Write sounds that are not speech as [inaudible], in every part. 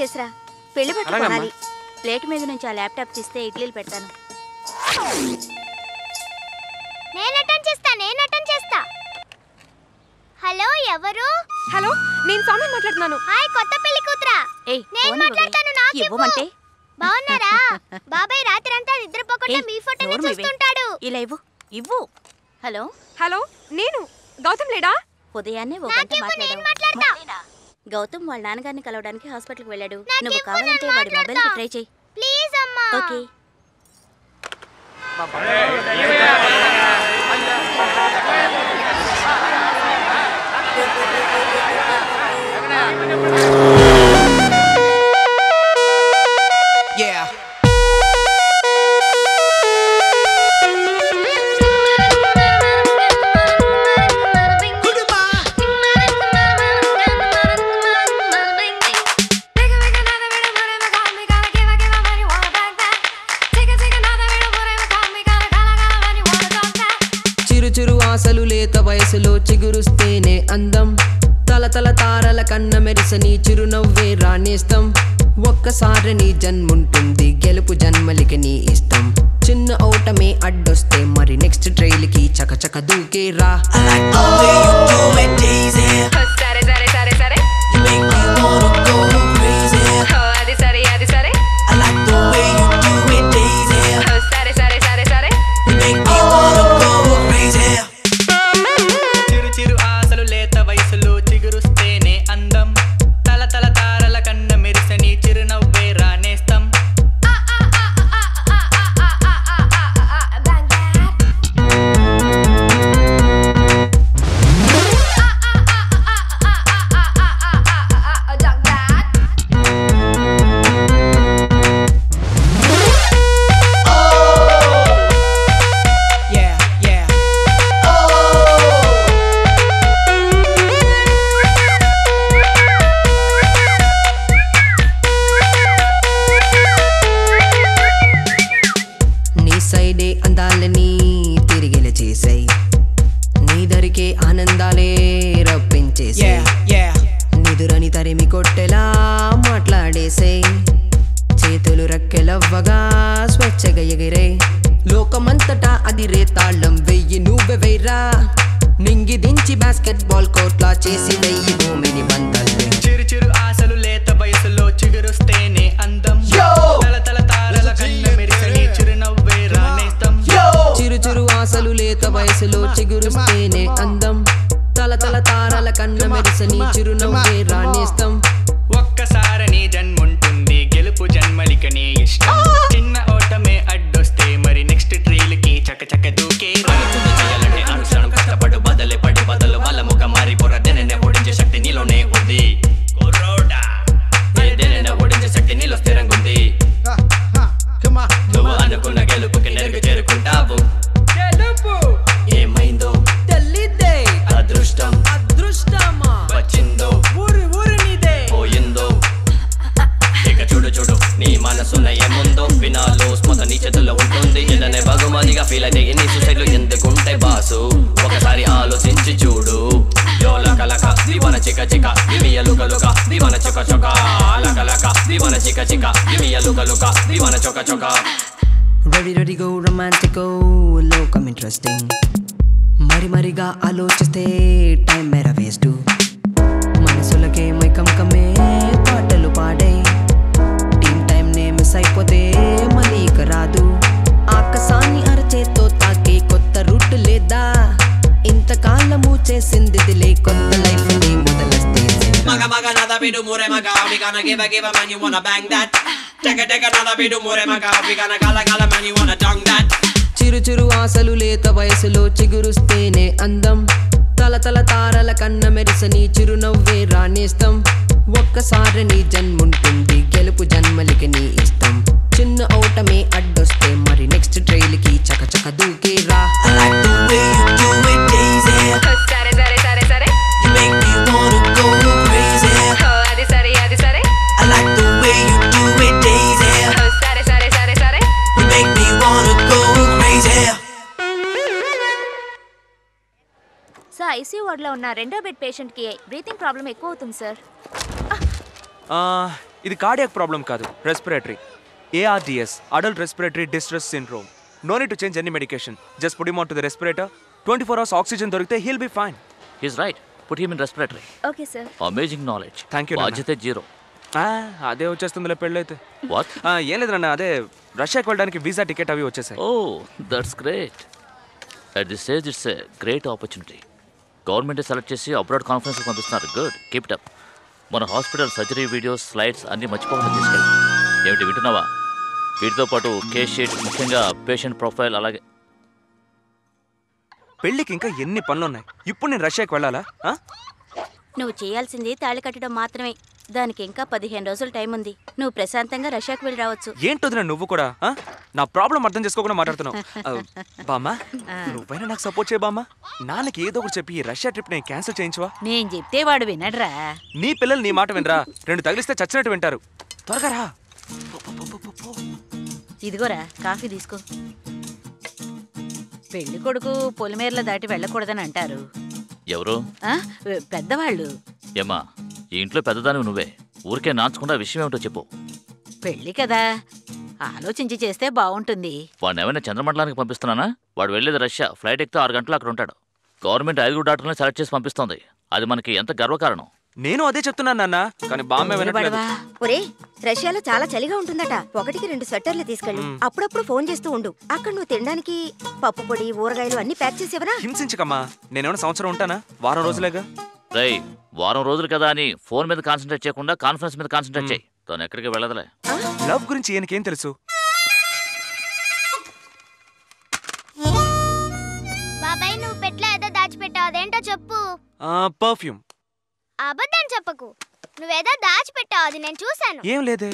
చేసిరా. పెళ్ళి బట్టలు కొనాలి. ప్లేట్ మీద నుంచి ఆ ల్యాప్టాప్ తీస్తే ఇడ్లీలు పెడతాను. నేను అటెండ్ చేస్తా నేను అటెండ్ చేస్తా. హలో ఎవరు? హలో నేను స్వామి మాట్లాడుతున్నాను. హాయ్ కొత్త పెళ్ళి కూతురా. నేను మాట్లాడతాను నాకు ఇవ్వమంటే? బాగున్నారా? [laughs] బాబాయ్ రాత్రి అంతా నిద్రపోకుండా మీ ఫోటోని చూస్తుంటాడు. ఇలా ఇవ్వు. ఇవ్వు. హలో? హలో నేను గౌతమ్ లేడా? ఉదయాన్నే ఒక గంట మాట్లాడాను వాళ్ళ నాన్నగారిని కలవడానికి హాస్పిటల్కి వెళ్ళాడు. నువ్వు కావాలంటే వాడి మొబైల్కి ట్రై చేయి. ప్లీజ్ అమ్మా. ఓకే. పేషెంట్కి బ్రీతింగ్ ప్రాబ్లం ఎక్కువ అవుతుంది సార్. ఆ, ఇది కార్డియాక్ ప్రాబ్లం కాదు respiratory. ARDS adult respiratory distress syndrome no need to change any medication just put to the respirator twenty four hours oxygen దొరికితే he'll be fine is right put him in respiratory okay sir amazing knowledge Thank you, Nana. బాధ్యత zero అదే వచ్చేస్తుందిలే పెళ్ళైతే. What ఏం లేదు నాన్న అదే రష్యాకి వెళ్ళడానికి వీసా టికెట్ అవి వచ్చేసాయి. ఓ that's great at this stage it's a great opportunity government select చేసి అబ్రాడ్ కాన్ఫరెన్స్ పంపిస్తున్నారు. గుడ్. Keep up. మన హాస్పిటల్ సర్జరీ వీడియోస్ స్లైడ్స్ అన్ని మర్చిపోకుండా తీసుకెళ్ళి. ఏమిటి వింటున్నావా? వీటితో పాటు కేస్ షీట్ ముఖ్యంగా పేషెంట్ ప్రొఫైల్ అలాగే పెళ్ళికి ఇంకా ఎన్ని పనులు ఉన్నాయి ఇప్పుడు నేను రష్యాకి వెళ్ళాలా? నువ్వు చేయాల్సింది తాళి కట్టడం మాత్రమే. దానికి ఇంకా పదిహేను రోజులు టైం ఉంది. నువ్వు ప్రశాంతంగా రష్యాకు వెళ్ళి రావచ్చు. ఏంటొదిన నువ్వు కూడా ఆ? నా ప్రాబ్లం అర్థం చేసుకోకుండా మాట్లాడుతున్నావు. [laughs] ఆ, బామ్మ నువ్వైనా నాకు సపోర్ట్ చేయ బామ్మ. నాన్నకి ఏదో ఒకటి చెప్పి ఈ రష్యా ట్రిప్ నేను క్యాన్సిల్ చేయించవా? నేను చెప్తే వాడు వినడ్రా. నీ పిల్లలు నీ మాట వినరా? రెండు తగిలిస్తే చచ్చినట్టు వింటారు. త్వరగా రా. ఇదిగోరా కాఫీ తీసుకో. పెళ్ళి కొడుకు పొలిమేరల దాటి వెళ్ళకూడదని అంటారు. ఎవరు? ఆ? పెద్దవాళ్ళు. ఏమా ఈ ఇంట్లో పెద్దదానివి నువ్వే. ఊరికే నాంచకుండా విషయం ఏమిటో చెప్పు. పెళ్ళి కదా. ఆలోచించి చేస్తే బాగుంటుంది. వాడిని ఏమైనా చంద్రమండలానికి పంపిస్తున్నానా? వాడు వెళ్ళేది రష్యా. ఫ్లైట్ ఎక్కితే ఆరు గంటలు అక్కడ ఉంటాడు. గవర్నమెంట్ ఐదుగురు డాక్టర్ని సెలెక్ట్ చేసి పంపిస్తోంది. అది మనకి ఎంత గర్వకారణం. నేను అదే చెప్తున్నాను నాన్న. కానీ బామ్మ వినట్లేదు. ఒరే రష్యాలో చాలా చలిగా ఉంటుందట. ఒకటికి రెండు స్వెట్టర్లు తీసుకెళ్ళు. అప్పుడప్పుడు ఫోన్ చేస్తూ ఉండు. అక్కడ నువ్వు తినడానికి పప్పు పొడి ఊరగాయలు అన్ని ప్యాక్ చేసేవరా హింసించకమ్మా. నేనేమైనా సంవత్సరం ఉంటానా? వారం రోజులేగా? రై వారం రోజులు కదా అని ఫోన్ మీద కాన్సన్ట్రేట్ చేయకుండా కాన్ఫరెన్స్ మీద కాన్సన్ట్రేట్ చేయి. తను ఎక్కడికి వెళ్ళదులే. లవ్ గురించి ఈయనకేం తెలుసు? బాబాయ్ నువ్వు పెట్లో ఏదో దాచిపెట్టావు. అదేంటో చెప్పు. పర్ఫ్యూమ్. అబద్ధం చెప్పకు. నువ్వేదో దాచిపెట్టావు అది నేను చూశాను. ఏం లేదే?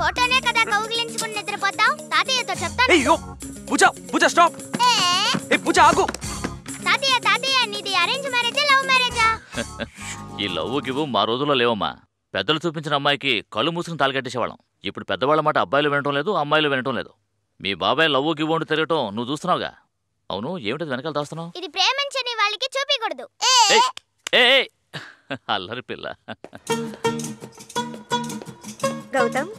ఫోటోనే కదా కౌగిలించుకుని నిద్రపోతావు? తాతయ్యతో చెప్తాను. ఏయ్, యో, పూజ పూజ స్టాప్. ఏ? పూజ ఆగు. తాతయ్య తాతయ్య నీది అరేంజ్ మ్యారేజా లవ్ మ్యారేజా ఈ లవ్ గివ్వు మా రోజుల్లో లేవమ్మా. పెద్దలు చూపించిన అమ్మాయికి కళ్ళు మూసుకుని తాలికట్టేసేవాళ్ళం ఇప్పుడు పెద్దవాళ్ళ మాట అబ్బాయిలు వినటం లేదు అమ్మాయిలు వినటం లేదు. మీ బాబాయ్ లవ్ గివ్వు అంటూ తిరగటం నువ్వు చూస్తున్నావుగా? అవును ఏమిటది వెనకాల దాస్తున్నావు? ఇది ప్రేమించని వాళ్ళకి చూపించకూడదు ఏ అల్లరి పిల్ల. గౌతమ్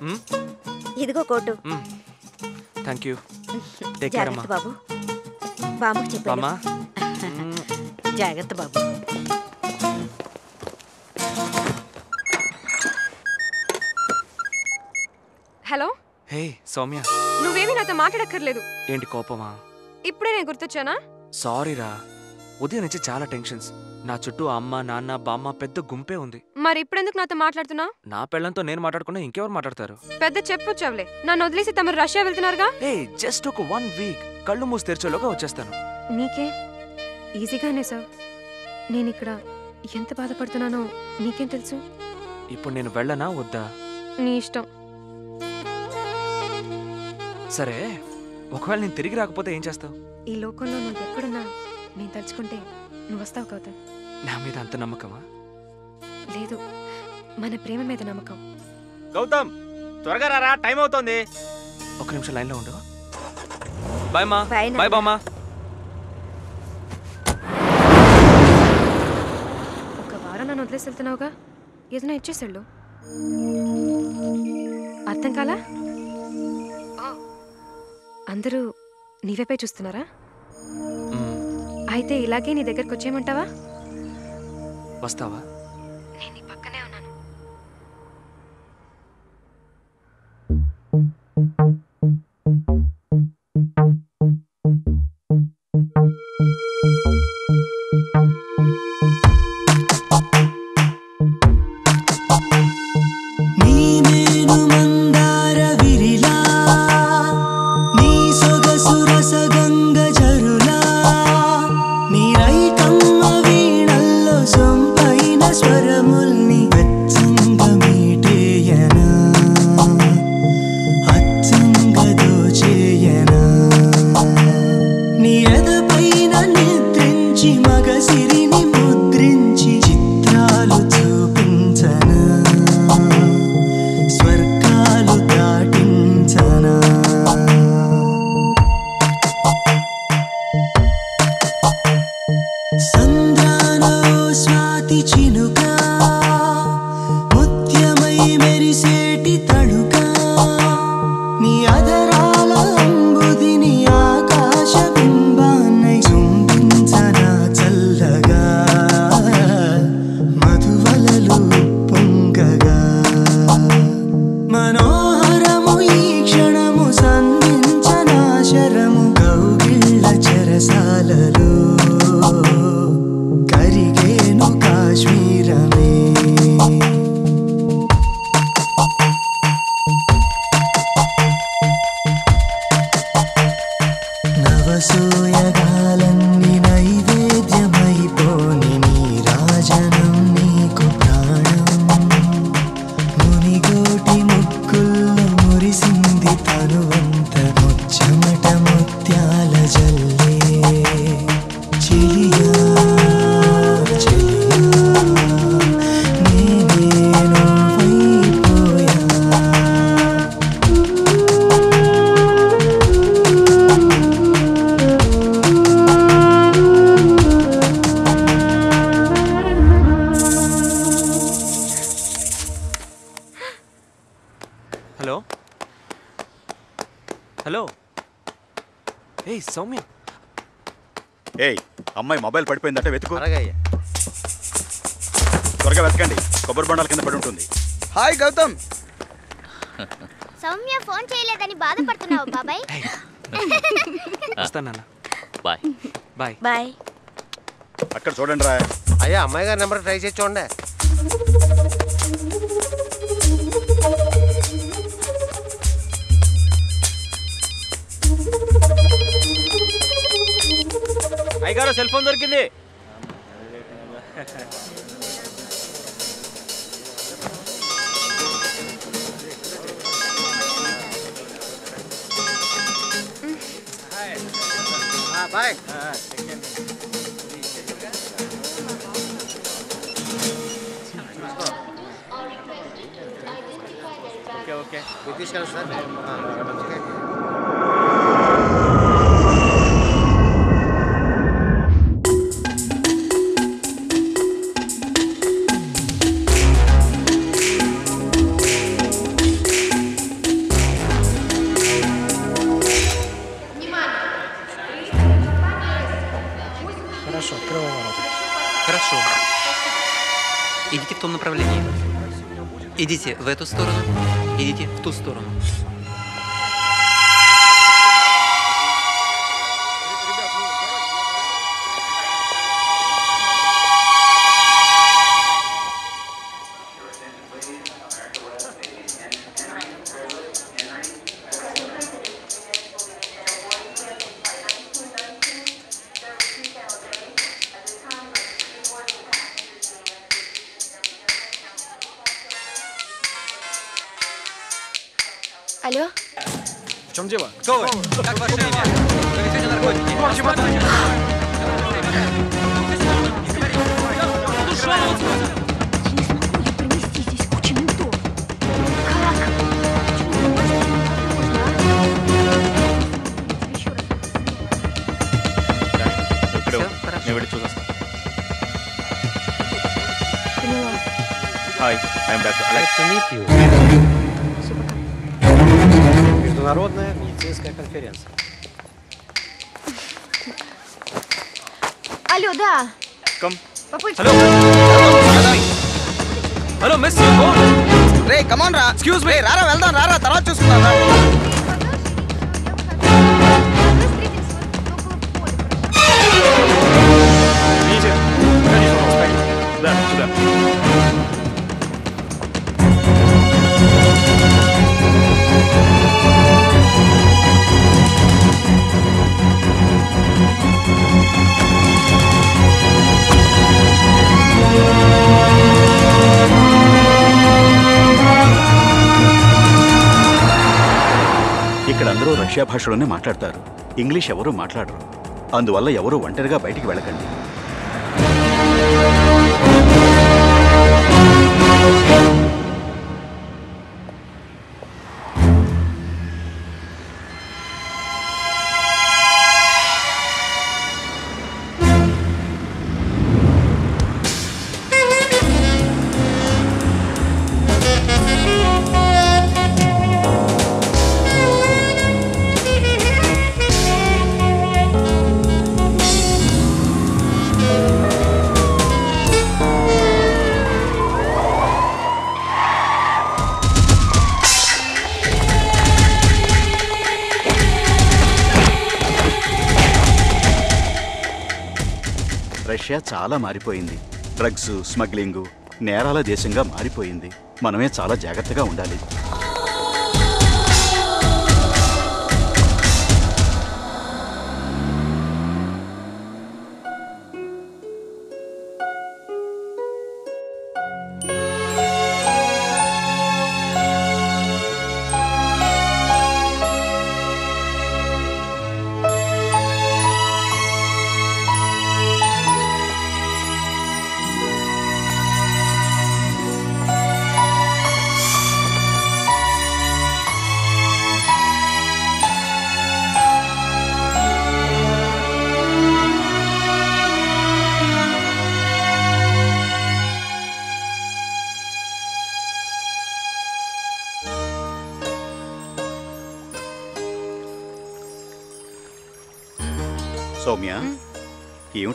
ఇదిగో coat. Thank you take care అమ్మా జాగ్రత్త బాబు. బామ్మా. [laughs] జాగ్రత్త బాబు. హలో? హే సౌమ్య. నువ్వేమీ నాతో మాట్లాడక్కర్లేదు. ఏంటి కోపమా? ఇప్పుడే నేను గుర్తొచ్చానా? సారీరా ఉదయం నుంచి చాలా టెన్షన్స్. నా చుట్టూ అమ్మ నాన్న బామ్మ పెద్ద గుంపే ఉంది. మరి ఇప్పుడెందుకు నాతో మాట్లాడుతున్నా నా పెళ్ళంతో నేను మాట్లాడుకున్నా ఇంకెవరు మాట్లాడతారు? పెద్ద చెప్పొచ్చావులే. నన్ను వదిలేసి తమరు రష్యా వెళ్తున్నారుగా? ఏ జస్ట్ ఒక వన్ వీక్ కళ్ళు మూసి తెరిచేలోగా వచ్చేస్తాను. నీకే? ఈజీగానే సార్ నేను ఇక్కడ ఎంత బాధపడుతున్నానో నీకేం తెలుసు? ఇప్పుడు నేను వెళ్ళనా వద్దా? నీ ఇష్టం. సరే. ఒకవేళ నేను తిరిగి రాకపోతే ఏం చేస్తావు? ఈ లోకంలో నువ్వు ఎక్కడున్నా నేను తలుచుకుంటే నువ్వు వస్తావు గౌతమ్. నా మీద అంత నమ్మకమా? లేదు మన ప్రేమ మీద నమ్మకం. గౌతమ్ త్వరగా రారా టైం అవుతోంది. ఒక నిమిషం లైన్లో ఉండు. బాయ్ మా Bye, నాన్న. బాయ్ బామ్మా. ఒక వారం నన్ను వదిలేసి వెళ్తున్నావుగా? ఏదైనా ఇచ్చేసాళ్ళు అర్థం కాలా? అందరూ నీవైపే చూస్తున్నారా? అయితే ఇలాగే నీ దగ్గరకు వచ్చేయమంటావా? వస్తావా? నేను నీ పక్కనే ఉన్నాను. మెరిసేటి వస్తాను నాన్న. బాయ్. బాయ్. బాయ్. అక్కడ చూడండి రా. అయ్యా అమ్మాయి గారి నెంబర్ ట్రై చేసి చూడండి. అయ్యగారు సెల్ ఫోన్ దొరికింది. В эту сторону, идите в ту сторону. Hello hello miss you phone ray come on రా. ఎక్స్క్యూజ్ మీ రారా వెళ్దాం రారా తర్వాత చూసుకుందాం రా. ఇక్కడ అందరూ రష్యా భాషలోనే మాట్లాడతారు. ఇంగ్లీష్ ఎవరూ మాట్లాడరు. అందువల్ల ఎవరూ ఒంటరిగా బయటికి వెళ్ళకండి. thank you చాలా మారిపోయింది. డ్రగ్స్ స్మగ్లింగు నేరాల దేశంగా మారిపోయింది. మనమే చాలా జాగ్రత్తగా ఉండాలి.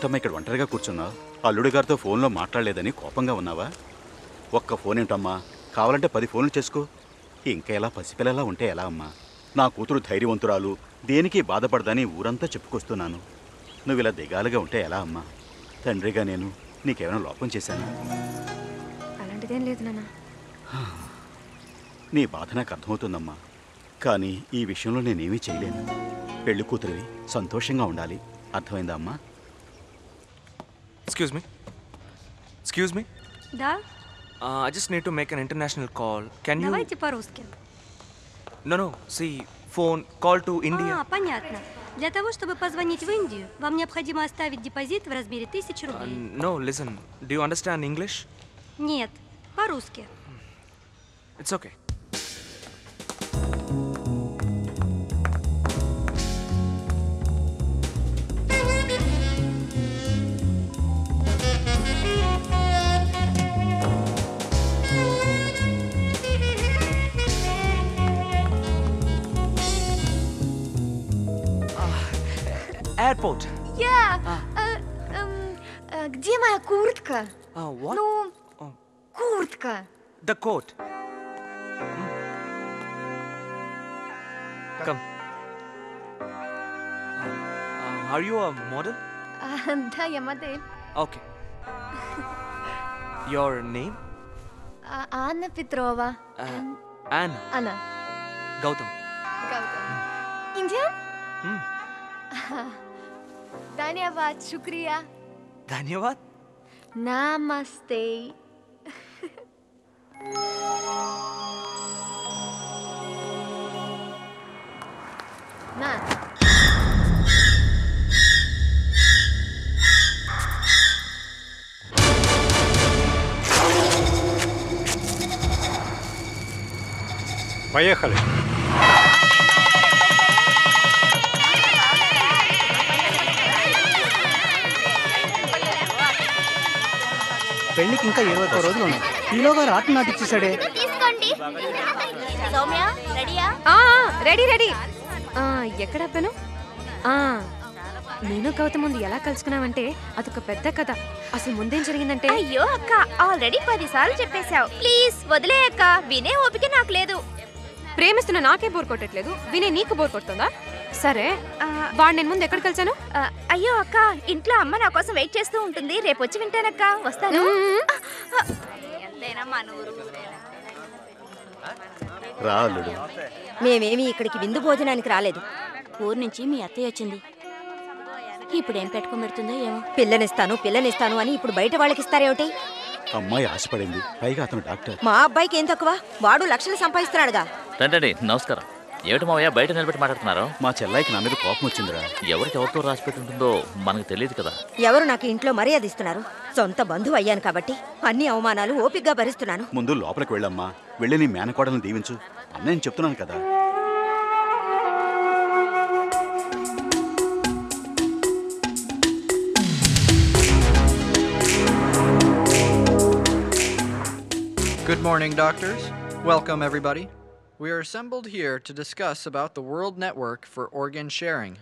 ఏమిటమ్మా ఇక్కడ ఒంటరిగా కూర్చున్నావు అల్లుడి గారితో ఫోన్లో మాట్లాడలేదని కోపంగా ఉన్నావా? ఒక్క ఫోన్ ఏంటమ్మా కావాలంటే పది ఫోన్లు చేసుకో. ఇంకా ఎలా? పసిపిల్లలా ఉంటే ఎలా అమ్మా? నా కూతురు ధైర్యవంతురాలు. దేనికి బాధపడదని ఊరంతా చెప్పుకొస్తున్నాను. నువ్వు ఇలా దిగాలుగా ఉంటే ఎలా అమ్మా? తండ్రిగా నేను నీకేమైనా లోపం చేశానా? అలాంటిదేం లేదు నాన్న. నీ బాధ నాకు అర్థమవుతుందమ్మా. కానీ ఈ విషయంలో నేనేమీ చేయలేను. పెళ్ళి కూతురివి సంతోషంగా ఉండాలి. అర్థమైందా అమ్మా? Excuse me. Excuse me. Да, Uh, I just need to make an international call. Can you? давайте по-русски. No, no. See, phone call to India. А, понятно. Для того, чтобы позвонить в Индию, вам необходимо оставить депозит в размере тысячи Uh, рублей. no, listen. Do you understand English? Нет, по-русски. It's okay. Airport. Я... э, эм, э, где моя куртка? Uh, what? Ну, куртка. The coat. Come. Uh, are you a model? А, да, я модель. Okay. Your name? А, Анна Петрова. Uh, Anna. Анна. Gautam. Гаута. Индиан? Hmm. धन्यवाद शुक्रिया धन्यवाद नमस्ते ना Поехали. పెళ్ళికి ఇంకా ఇరవై ఒక్క రోజులు ఉన్నాయి ఈలోగా రాత్రి నాటిచ్చేసాడే తీసుకోండి. సౌమ్య రెడీయా? Ready ready. ఎక్కడ? ఆ నేను గౌతమ్ ముందు ఎలా కలుసుకున్నావంటే అదొక పెద్ద కథ. అసలు ముందేం జరిగిందంటే అయ్యో అక్క ఆల్రెడీ పది సార్లు చెప్పేశావు. ప్లీజ్ వదిలే అక్క. వినే ఓపిక నాకు లేదు. ప్రేమిస్తున్న నాకే బోర్ కొట్టట్లేదు. వినే నీకు బోర్ కొడుతుందా? సరే వాడు నేను ముందు ఎక్కడ కలిసాను అయ్యో అక్క ఇంట్లో అమ్మ నా కోసం వెయిట్ చేస్తూ ఉంటుంది. రేపు వచ్చి వింటానక్క వస్తాను. మేమేమి ఇక్కడికి విందు భోజనానికి రాలేదు. ఊరు నుంచి మీ అత్తయ్య వచ్చింది. ఇప్పుడేం పెట్టుకొని పెడుతుందో ఏమో. పిల్లనిస్తాను పిల్లనిస్తాను అని ఇప్పుడు బయట వాళ్ళకి ఇస్తారేమిటి? అమ్మాయి ఆశపడింది. పైగా అతను డాక్టర్. మా అబ్బాయికి ఏం తక్కువ? వాడు లక్షలు సంపాదిస్తున్నాడుగా. రండి. నమస్కారం. ఏమిటి మావయ్య బయట నిలబెట్టి మాట్లాడుతున్నారు? మా చెల్లాయికి నా మీద కోపం వచ్చిందిరా. ఎవరికి ఎవరితో రాసి పెట్టుంటుందో మనకు తెలియదు కదా. ఎవరు నాకు ఇంట్లో మర్యాద ఇస్తున్నారు? సొంత బంధువు అయ్యాను కాబట్టి అన్ని అవమానాలు ఓపిగ్గా భరిస్తున్నాను. ముందు లోపలికి వెళ్ళమ్మా. వెళ్ళి నీ మేనకోడలను దీవించు. అన్నయ్య చెప్తున్నాను కదా. Good morning, doctors. Welcome, everybody. We are assembled here to discuss about the World Network for Organ Sharing.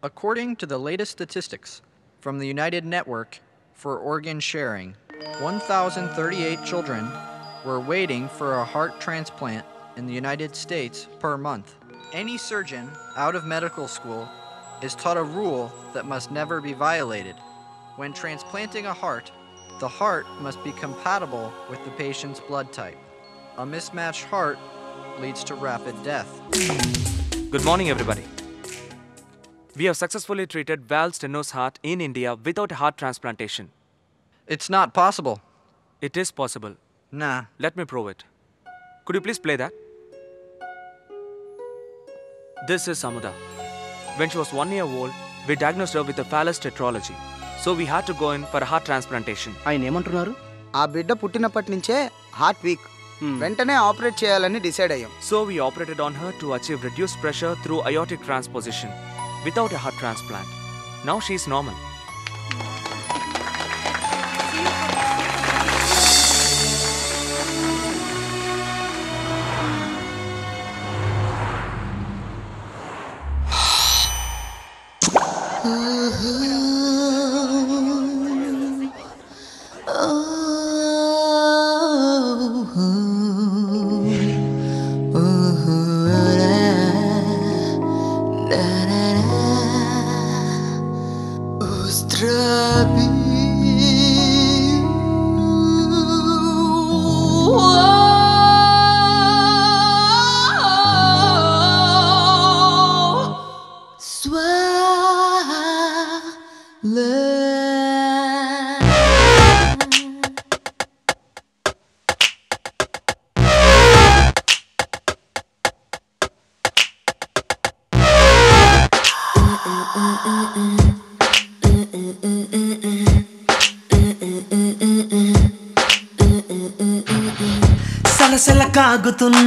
According to the latest statistics from the United Network for Organ Sharing, 1,038 children were waiting for a heart transplant in the United States per month. Any surgeon out of medical school is taught a rule that must never be violated. When transplanting a heart, the heart must be compatible with the patient's blood type. A mismatched heart leads to rapid death. Good morning, everybody. We have successfully treated Val Steno's heart in India without a heart transplantation. It's not possible. It is possible. Nah. Let me prove it. Could you please play that? This is Samuda. When she was one year old, we diagnosed her with a phallus tetralogy. So we had to go in for a heart transplantation. ఆయన ఏమంటున్నారు ఆ బిడ్డ పుట్టినప్పటి నుంచే heart weak వెంటనే operate చేయాలని decide అయ్యాం So we operated on her to achieve reduced pressure through aortic transposition without a heart transplant. Now she is normal.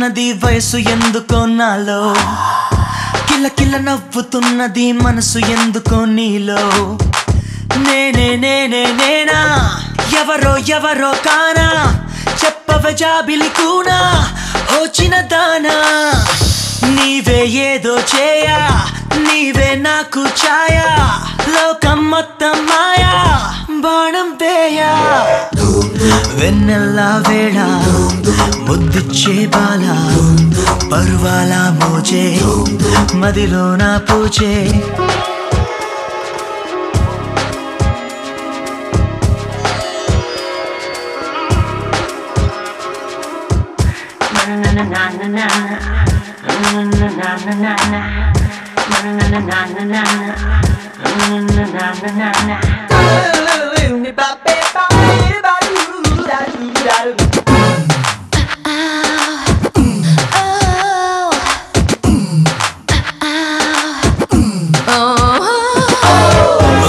ఉన్నది వయసు ఎందుకో నాలో? కిల కిల నవ్వుతున్నది మనసు ఎందుకో నీలో? నేనే నేనే నేనా? ఎవరో ఎవరో కానా? చెప్పవ జాబిలి కూనా? ఓ చిన్నదానా నీవే ఏదో చేయా? నీవే నాకు ఛాయా? లోకం మొత్తం మాయా? బాణం వేయా? వెన్నెల్లా వేళ ముద్దిచ్చే బాల పరువాల మోజే మదిలో నా పూజే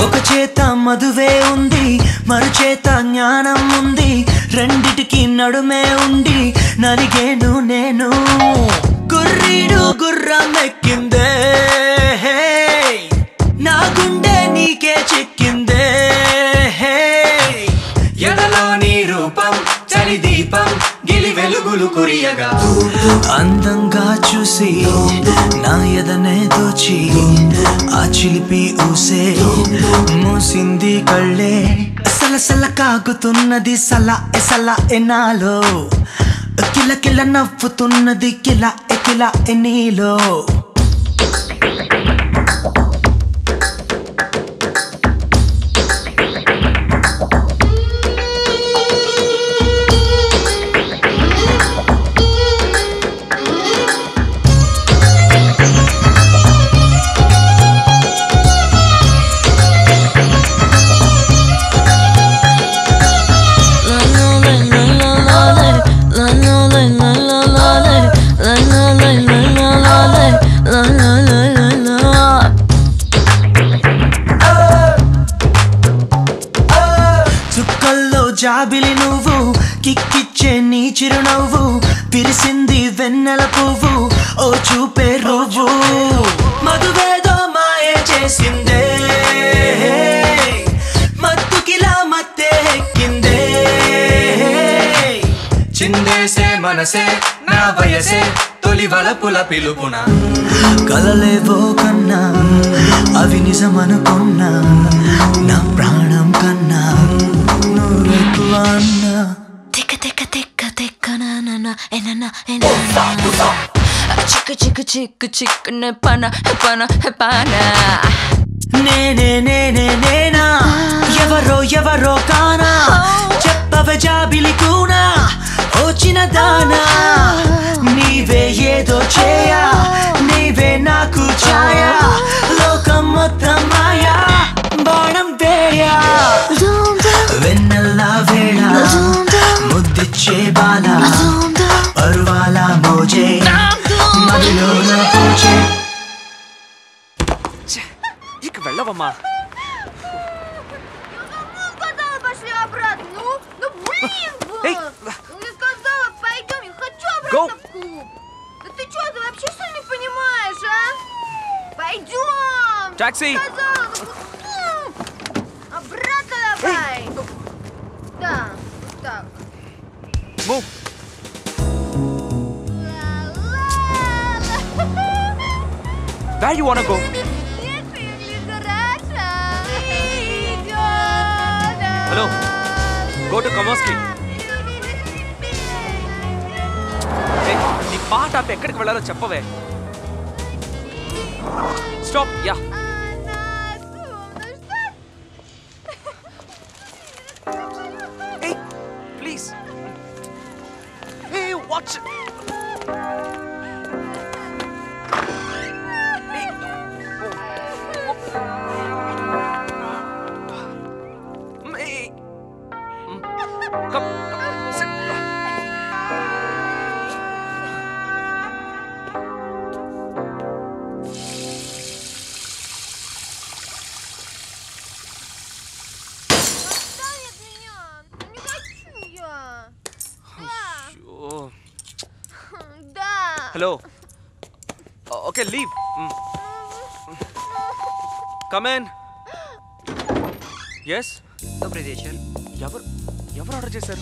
ఒక చేత మధువే ఉంది మరుచేత జ్ఞానం ఉంది రెండిటికి నడుమే ఉండి నరిగేను నే అందంగా చూసి నా ఎదనే దోచి ఆ చిలిపి ఊసే మూసింది కళ్ళే. సలసల కాగుతున్నది సల ఎసల ఎనాలో కిల కిల నవ్వుతున్నది కిల ఎకిల ఎనీలో వలపుల పిలుపున కలలేవో కన్నా అవి నిజమనుకున్నా నా ప్రాణం కన్నా ticka ticka ticka na na na eh, na na eh, na na Chicka chicka chicka chicka ne pana he pana he pana నేనే నేనే నేనా ఎవరో ఎవరో కానా చెప్పవ జాబిలి కూనా వచ్చిన దానా నీవే ఏదో చేయా నీవే నాకు ఛాయా లోకం మొత్తం మాయా బాణం వేయా వెన్నెల్లా వేళ ముద్దిచ్చే బాల పరువాల మోజే మదిలోన పూజే ఇక వెళ్ళవమ్మా Сказала, пошли обратно. Ну, ну блин, вот. Эй. Че что не понимаешь, а? Пойдем! Такси! Обратно давай! Да, вот так. Ну? Бу! Where you wanna go? Hello. Go to Komoski. Hey, పాట ఆపి ఎక్కడికి వెళ్ళాలో చెప్పవే. Stop yeah please hey Watch Да. Hello okay leave come on yes Добрый вечер. ఎవరు ఎవరు ఆర్డర్ చేశారు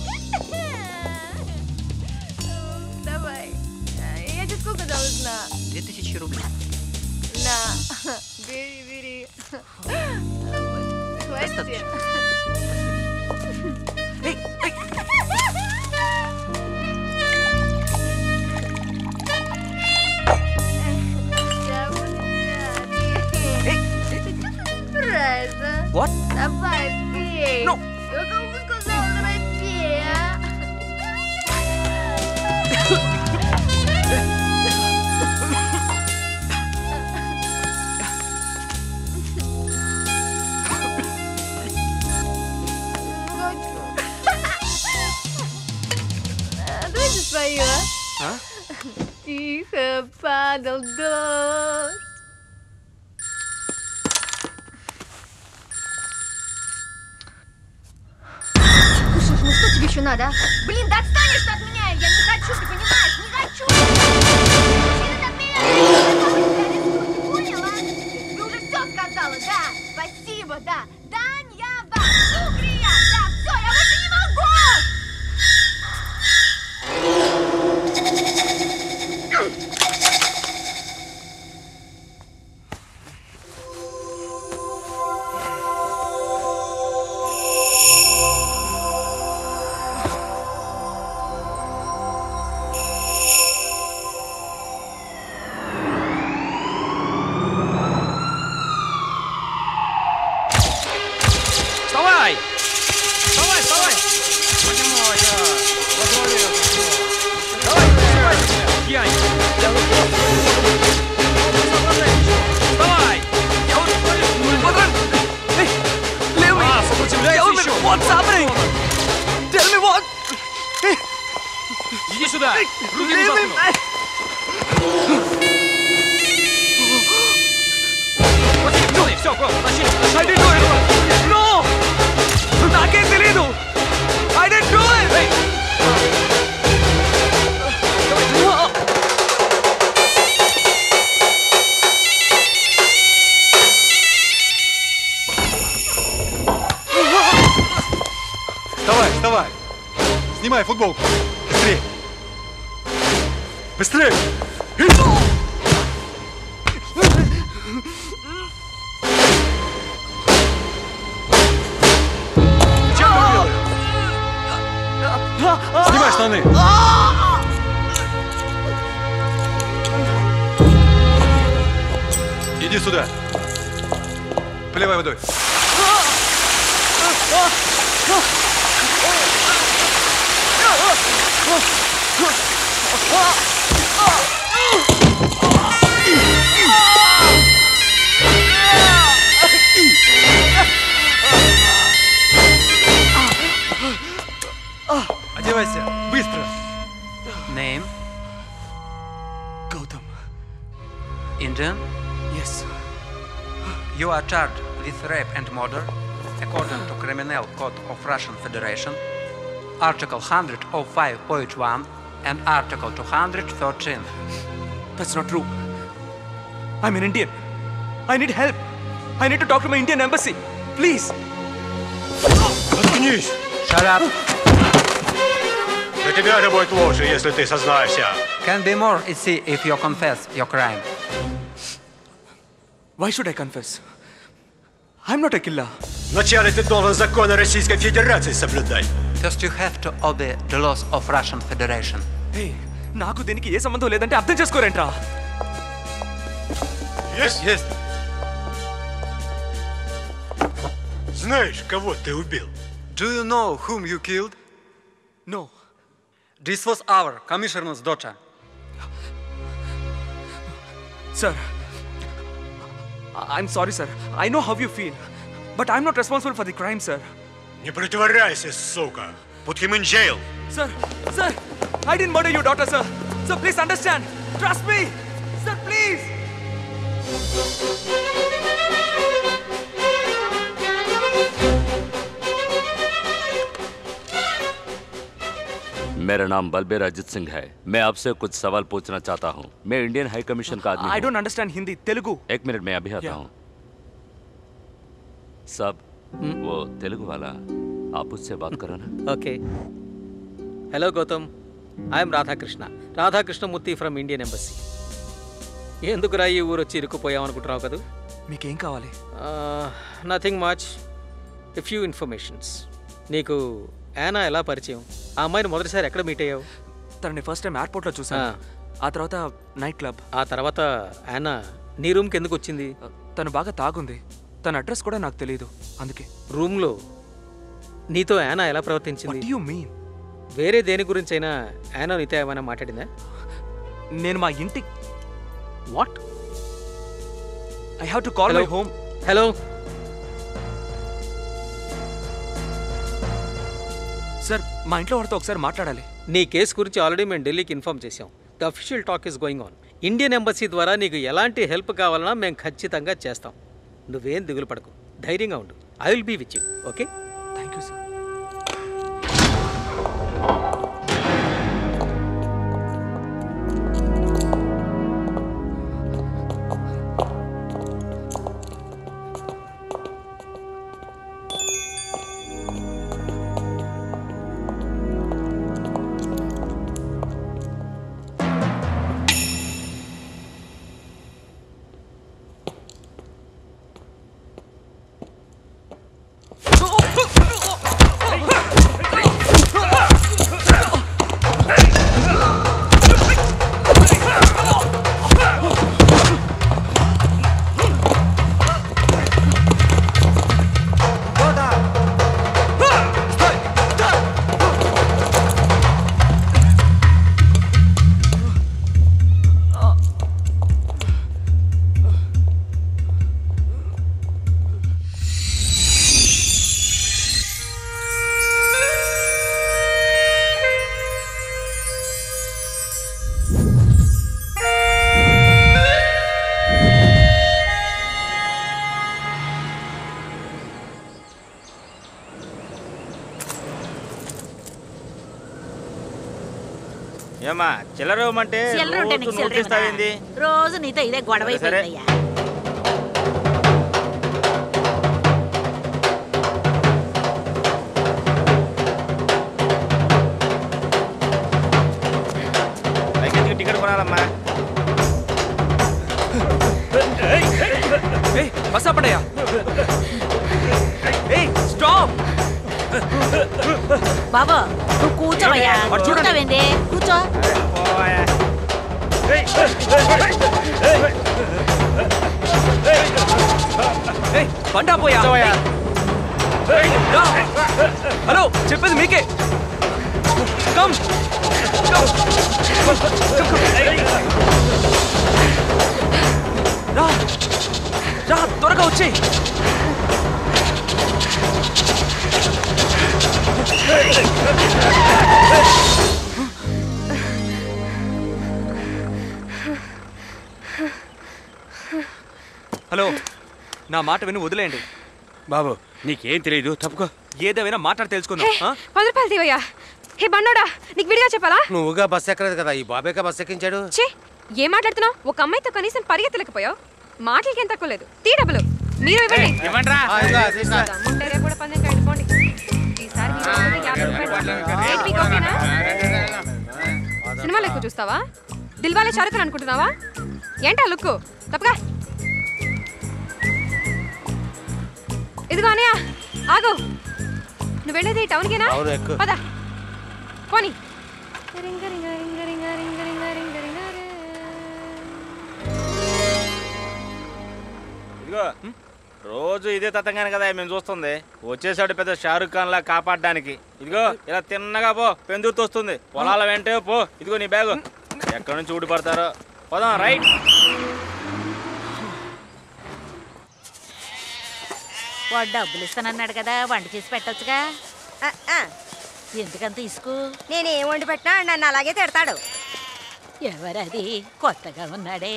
Давай. Я тебе сколько должна? 2000 рублей. На. Бери, бери. Хватит. What? Давай, пей. No. Я кому сказала, давай пей, а? А, Давайте спою, а? А? Тихо падал дождь. đó. Article 105.1 and Article 213. That's not true. I'm an Indian. I need help. I need to talk to my Indian embassy. Please. Заткнись! Shut up. Для тебя же будет лучше, если ты сознаешься. Can be more easy if you confess your crime. Why should I confess? I'm not a killer. Вначале ты должен законы Российской Федерации соблюдать. First you have to obey the laws of Russian Federation. Hey, నాకు దీనికి ఏ సంబంధం లేదంటే అర్థం చేసుకోరేంట్రా Есть? Есть. Знаешь, кого ты убил? Do you know whom you killed? No. This was our commissioner's daughter. Sir, I- I'm sorry, sir. I know how you feel. But I'm not responsible for the crime, sir. Не притворяйся, сука. Put him in jail. Sir, sir, I didn't murder your daughter, sir. Sir, please understand. Trust me. Sir, please. मेरा नाम बलबीर अजित सिंह है मैं आपसे कुछ सवाल पूछना चाहता हूँ मैं इंडियन हाई कमीशन का आदमी I हूँ। don't understand Hindi, Telugu. एक मिनट में अभी आता Yeah. हूँ सब वो तेलुगु वाला आप उससे बात करो ना okay hello Gautam I'm Radhakrishna Radhakrishnamurthy from Indian embassy ఎందుకురా ఈ ఊరు వచ్చి ఇరుక్కుపోయాం అనుకుంటున్నావు కదా మీకేం కావాలి nothing much a few informations నీకు యానా ఎలా పరిచయం ఆ అమ్మాయిని మొదటిసారి ఎక్కడ మీట్ అయ్యావు తనని ఫస్ట్ టైం ఎయిర్పోర్ట్లో చూసాను ఆ తర్వాత నైట్ క్లబ్ ఆ తర్వాత యానా నీ రూమ్కి ఎందుకు వచ్చింది తను బాగా తాగుంది తన అడ్రస్ కూడా నాకు తెలియదు అందుకే. రూమ్లో నీతో యానా ఎలా ప్రవర్తించింది? యు మీన్ వేరే దేని గురించైనా యానా నీతో ఏమైనా మాట్లాడిందా? నేను మా ఇంటి what I have to call my? Home hello sir మా ఇంట్లో వాడితో ఒకసారి మాట్లాడాలి. నీ కేసు గురించి ఆల్రెడీ మేము ఢిల్లీకి ఇన్ఫార్మ్ చేసాం the official talk is going on Indian embassy ద్వారా నీకు ఎలాంటి హెల్ప్ కావాలన్నా మేము ఖచ్చితంగా చేస్తాం. నువ్వేం దిగులు పడకు. ధైర్యంగా ఉండు. I will be with you okay thank you sir ఏమా చిల్లర ఉంటే రోజు నీకు చిల్లర? ఇవ్వనా? రోజు నీతో ఇదే గొడవ సరే. అయిపోయిందయ్యా లగేజ్కి టికెట్ కొనాలమ్మా ఏయ్ బస్ ఆపండియా ఏయ్ స్టాప్ బాబా నువ్వు కూర్చోవయ్యా వాడు చూడండి. కూర్చోవేంది కూర్చో పంటా పోయా. హలో చెప్పేది మీకే. కమ్ కమ్ నా మాట విని వదిలేయండి. బాబు నీకేం తెలియదు తప్పుకో. ఏదేమైనా మాట్లాడి తెలుసుకుందాం ఆ? పది రూపాయలు తీవయ్యా. హే బండోడా నీకు విడిగా చెప్పాలా? నువ్వుగా బస్ ఎక్కలేదు కదా ఈ బాబేగా బస్ ఎక్కించాడు? ఛీ ఏం మాట్లాడుతున్నావు? ఒక అమ్మాయితో కనీసం పరిగెత్తలేకపోయావు. మాటలకి ఏం తక్కువ లేదు. తీ డబ్బులు. మీరు ఇవ్వండి. ఇవ్వండిరా. ఆ, ఇదిగో, తీసుకో. దమ్ముంటే రేపు కూడా పందెం కట్టుకోండి ఈసారి మీ బాబుకి యాభై రూపాయలు. ఏంటి మీకు ఓకేనా? సినిమాలు ఎక్కువ చూస్తావా? దిల్వాలే షారుఖ్ ఖాన్ అనుకుంటున్నావా? ఏంటా లుక్ తప్పగా ఇదిగో అనయా ఆగు. నువ్వు వెళ్ళేది టౌన్కేనా? పోనీ. ఇదిగో రోజు ఇదే తతంగానే కదా మేము చూస్తుంది. వచ్చేసాడు పెద్ద షారుఖ్ ఖాన్ లా కాపాడడానికి. ఇదిగో ఇలా తిన్నగా పో పెందుకు వస్తుంది. పొలాల వెంటే పో. ఇదిగో నీ బ్యాగు. ఎక్కడి నుంచి ఊడిపడతారో. పోదాం రైట్. వాడు డబ్బులు ఇస్తానన్నాడు కదా వంట చేసి పెట్టొచ్చుగా. ఎందుకంత ఇసుకు నేనేం వండి పెట్టినా నన్ను అలాగే తిడతాడు. ఎవరది? కొత్తగా ఉన్నాడే.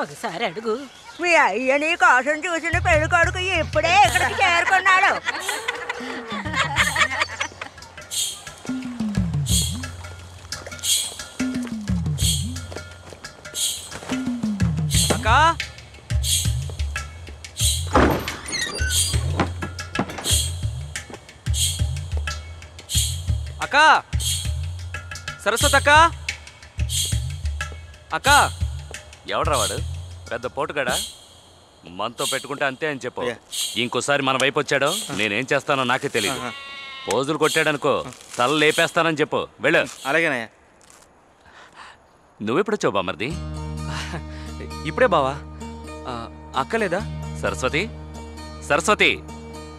ఒకసారి అడుగు. మీ అయ్య నీ కోసం చూసిన పెళ్ళి కొడుకు ఇప్పుడే ఇక్కడికి చేరుకున్నాడు. అక్కా అక్క! సరస్వతి అక్క! అక్క ఎవడ్రా వాడు? పెద్ద పోటుగాడా? మనతో పెట్టుకుంటే అంతే అని చెప్పు. ఇంకోసారి మన వైపు వచ్చాడో నేనేం చేస్తానో నాకే తెలియదు పోజులు కొట్టాడనుకో తల లేపేస్తానని చెప్పు. వెళ్ళు. అలాగేనయ్యా. నువ్వెప్పుడు వచ్చావు బామర్ది ఇప్పుడే బావా. ఆ, అక్క లేదా? సరస్వతి? సరస్వతి!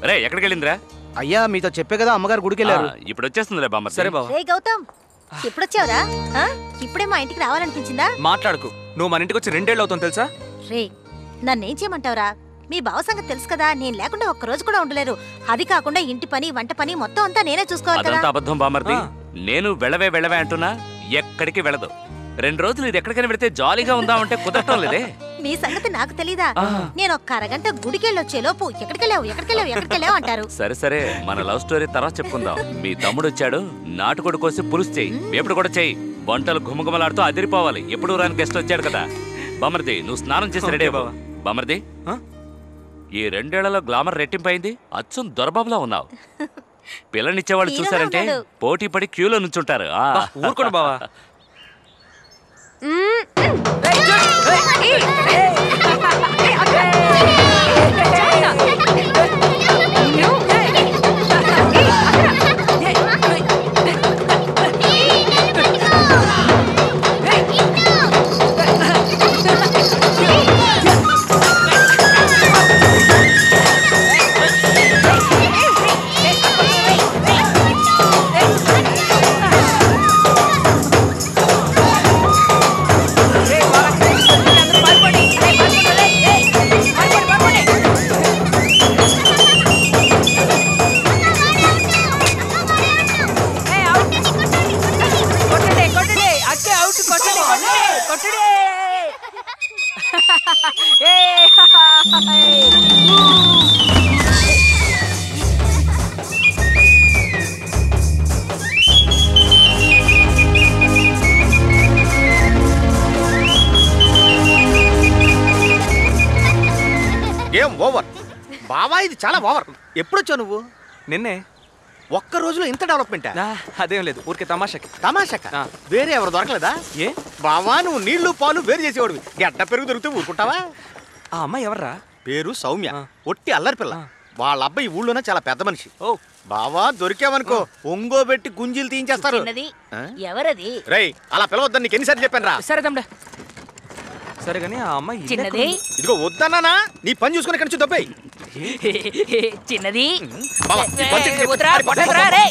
రే ఎక్కడికి వెళ్ళిందిరా అయ్యా మీతో చెప్పే కదా అమ్మగారు గుడికి వెళ్ళారు ఇప్పుడు వచ్చేస్తుందిలే బామర్ది సరే బావా. రే గౌతమ్ ఎప్పుడొచ్చావురా ఆ? ఇప్పుడే మా ఇంటికి రావాలనిపించిందా? మాట్లాడుకు. నువ్వు మన ఇంటికి వచ్చి రెండేళ్ళు అవుతుంది తెలుసా? రే నన్నేం చేయమంటావురా? మీ బావ సంగతి తెలుసు కదా నేను లేకుండా ఒక్క రోజు కూడా ఉండలేరు అది కాకుండా ఇంటి పని వంట పని మొత్తం అంతా నేనే చూసుకోవాలి అదంతా అబద్ధం బామర్ది నేను వెళ్ళవే వెళ్ళవే అంటున్నా ఎక్కడికి వెళ్ళదు. రెండు రోజులు ఇది ఎక్కడికైనా వెళితే జాలీగా ఉందామంటే కుదరటం లేదే. మీ సంగతి నాకు తెలీదా. నేను ఒక్క అరగంట గుడికెళ్ళొచ్చే లోపు ఎక్కడికెళ్ళావు ఎక్కడికెళ్ళావు ఎక్కడికెళ్ళావు అంటారు. సరే సరే మన లవ్ స్టోరీ తర్వాత చెప్పుకుందాం. మీ తమ్ముడు వచ్చాడు నాటుకోడి కోసి పులుసు చెయ్యి ఎప్పుడు కూడా చెయ్యి వంటలు గుమగుమలాడుతూ అదిరిపోవాలి. ఎప్పుడు రాని గెస్ట్ వచ్చాడు కదా. బామర్ది నువ్వు స్నానం చేసి రెడీ అవ్వవు బామర్ది ఈ రెండేళ్ళలో గ్లామర్ రెట్టింపైంది. అచ్చం దొరబాబులా ఉన్నావు. పిల్లనిచ్చేవాళ్ళు చూసారంటే. పోటీ పడి క్యూలో నుంచుంటారు. ఆ. బా, ఊరుకోండి బావా మ్మ్, మ్మ్. ఏయ్, ఏయ్, ఏయ్, అబ్బే. చాయనా. నువ్వు, ఏం ఓవర్? బావా ఇది చాలా ఓవర్. ఎప్పుడొచ్చావు నువ్వు? నిన్నే. ఒక్క రోజులో ఇంత డెవలప్మెంట్ అదేం లేదు ఊరికే తమాషాకి. తమాషక? వేరే ఎవరు దొరకలేదా? ఏ? బావా నువ్వు నీళ్ళు పాలు వేరు చేసేవాడివి. గడ్డ పెరుగు దొరికితే ఊరుకుంటావా? ఆ అమ్మాయి ఎవర్రా? పేరు సౌమ్య. ఒట్టి అల్లరి పిల్ల. వాళ్ళ అబ్బాయి ఊళ్ళోనే చాలా పెద్ద మనిషి. ఓ. బావా దొరికావనుకో ఒంగో పెట్టి గుంజీలు తీయించేస్తారు? ఎవరది? రేయ్ అలా పిలవద్దని నీకు ఎన్నిసార్లు చెప్పాను రా సరే తమ్ముడు. సరే కానీ ఆ అమ్మాయి చిన్నది? ఇదిగో వద్దన్నానా? నీ పని చూసుకుని ఇక్కడి నుంచి దొబ్బాయి. చిన్నది. రే.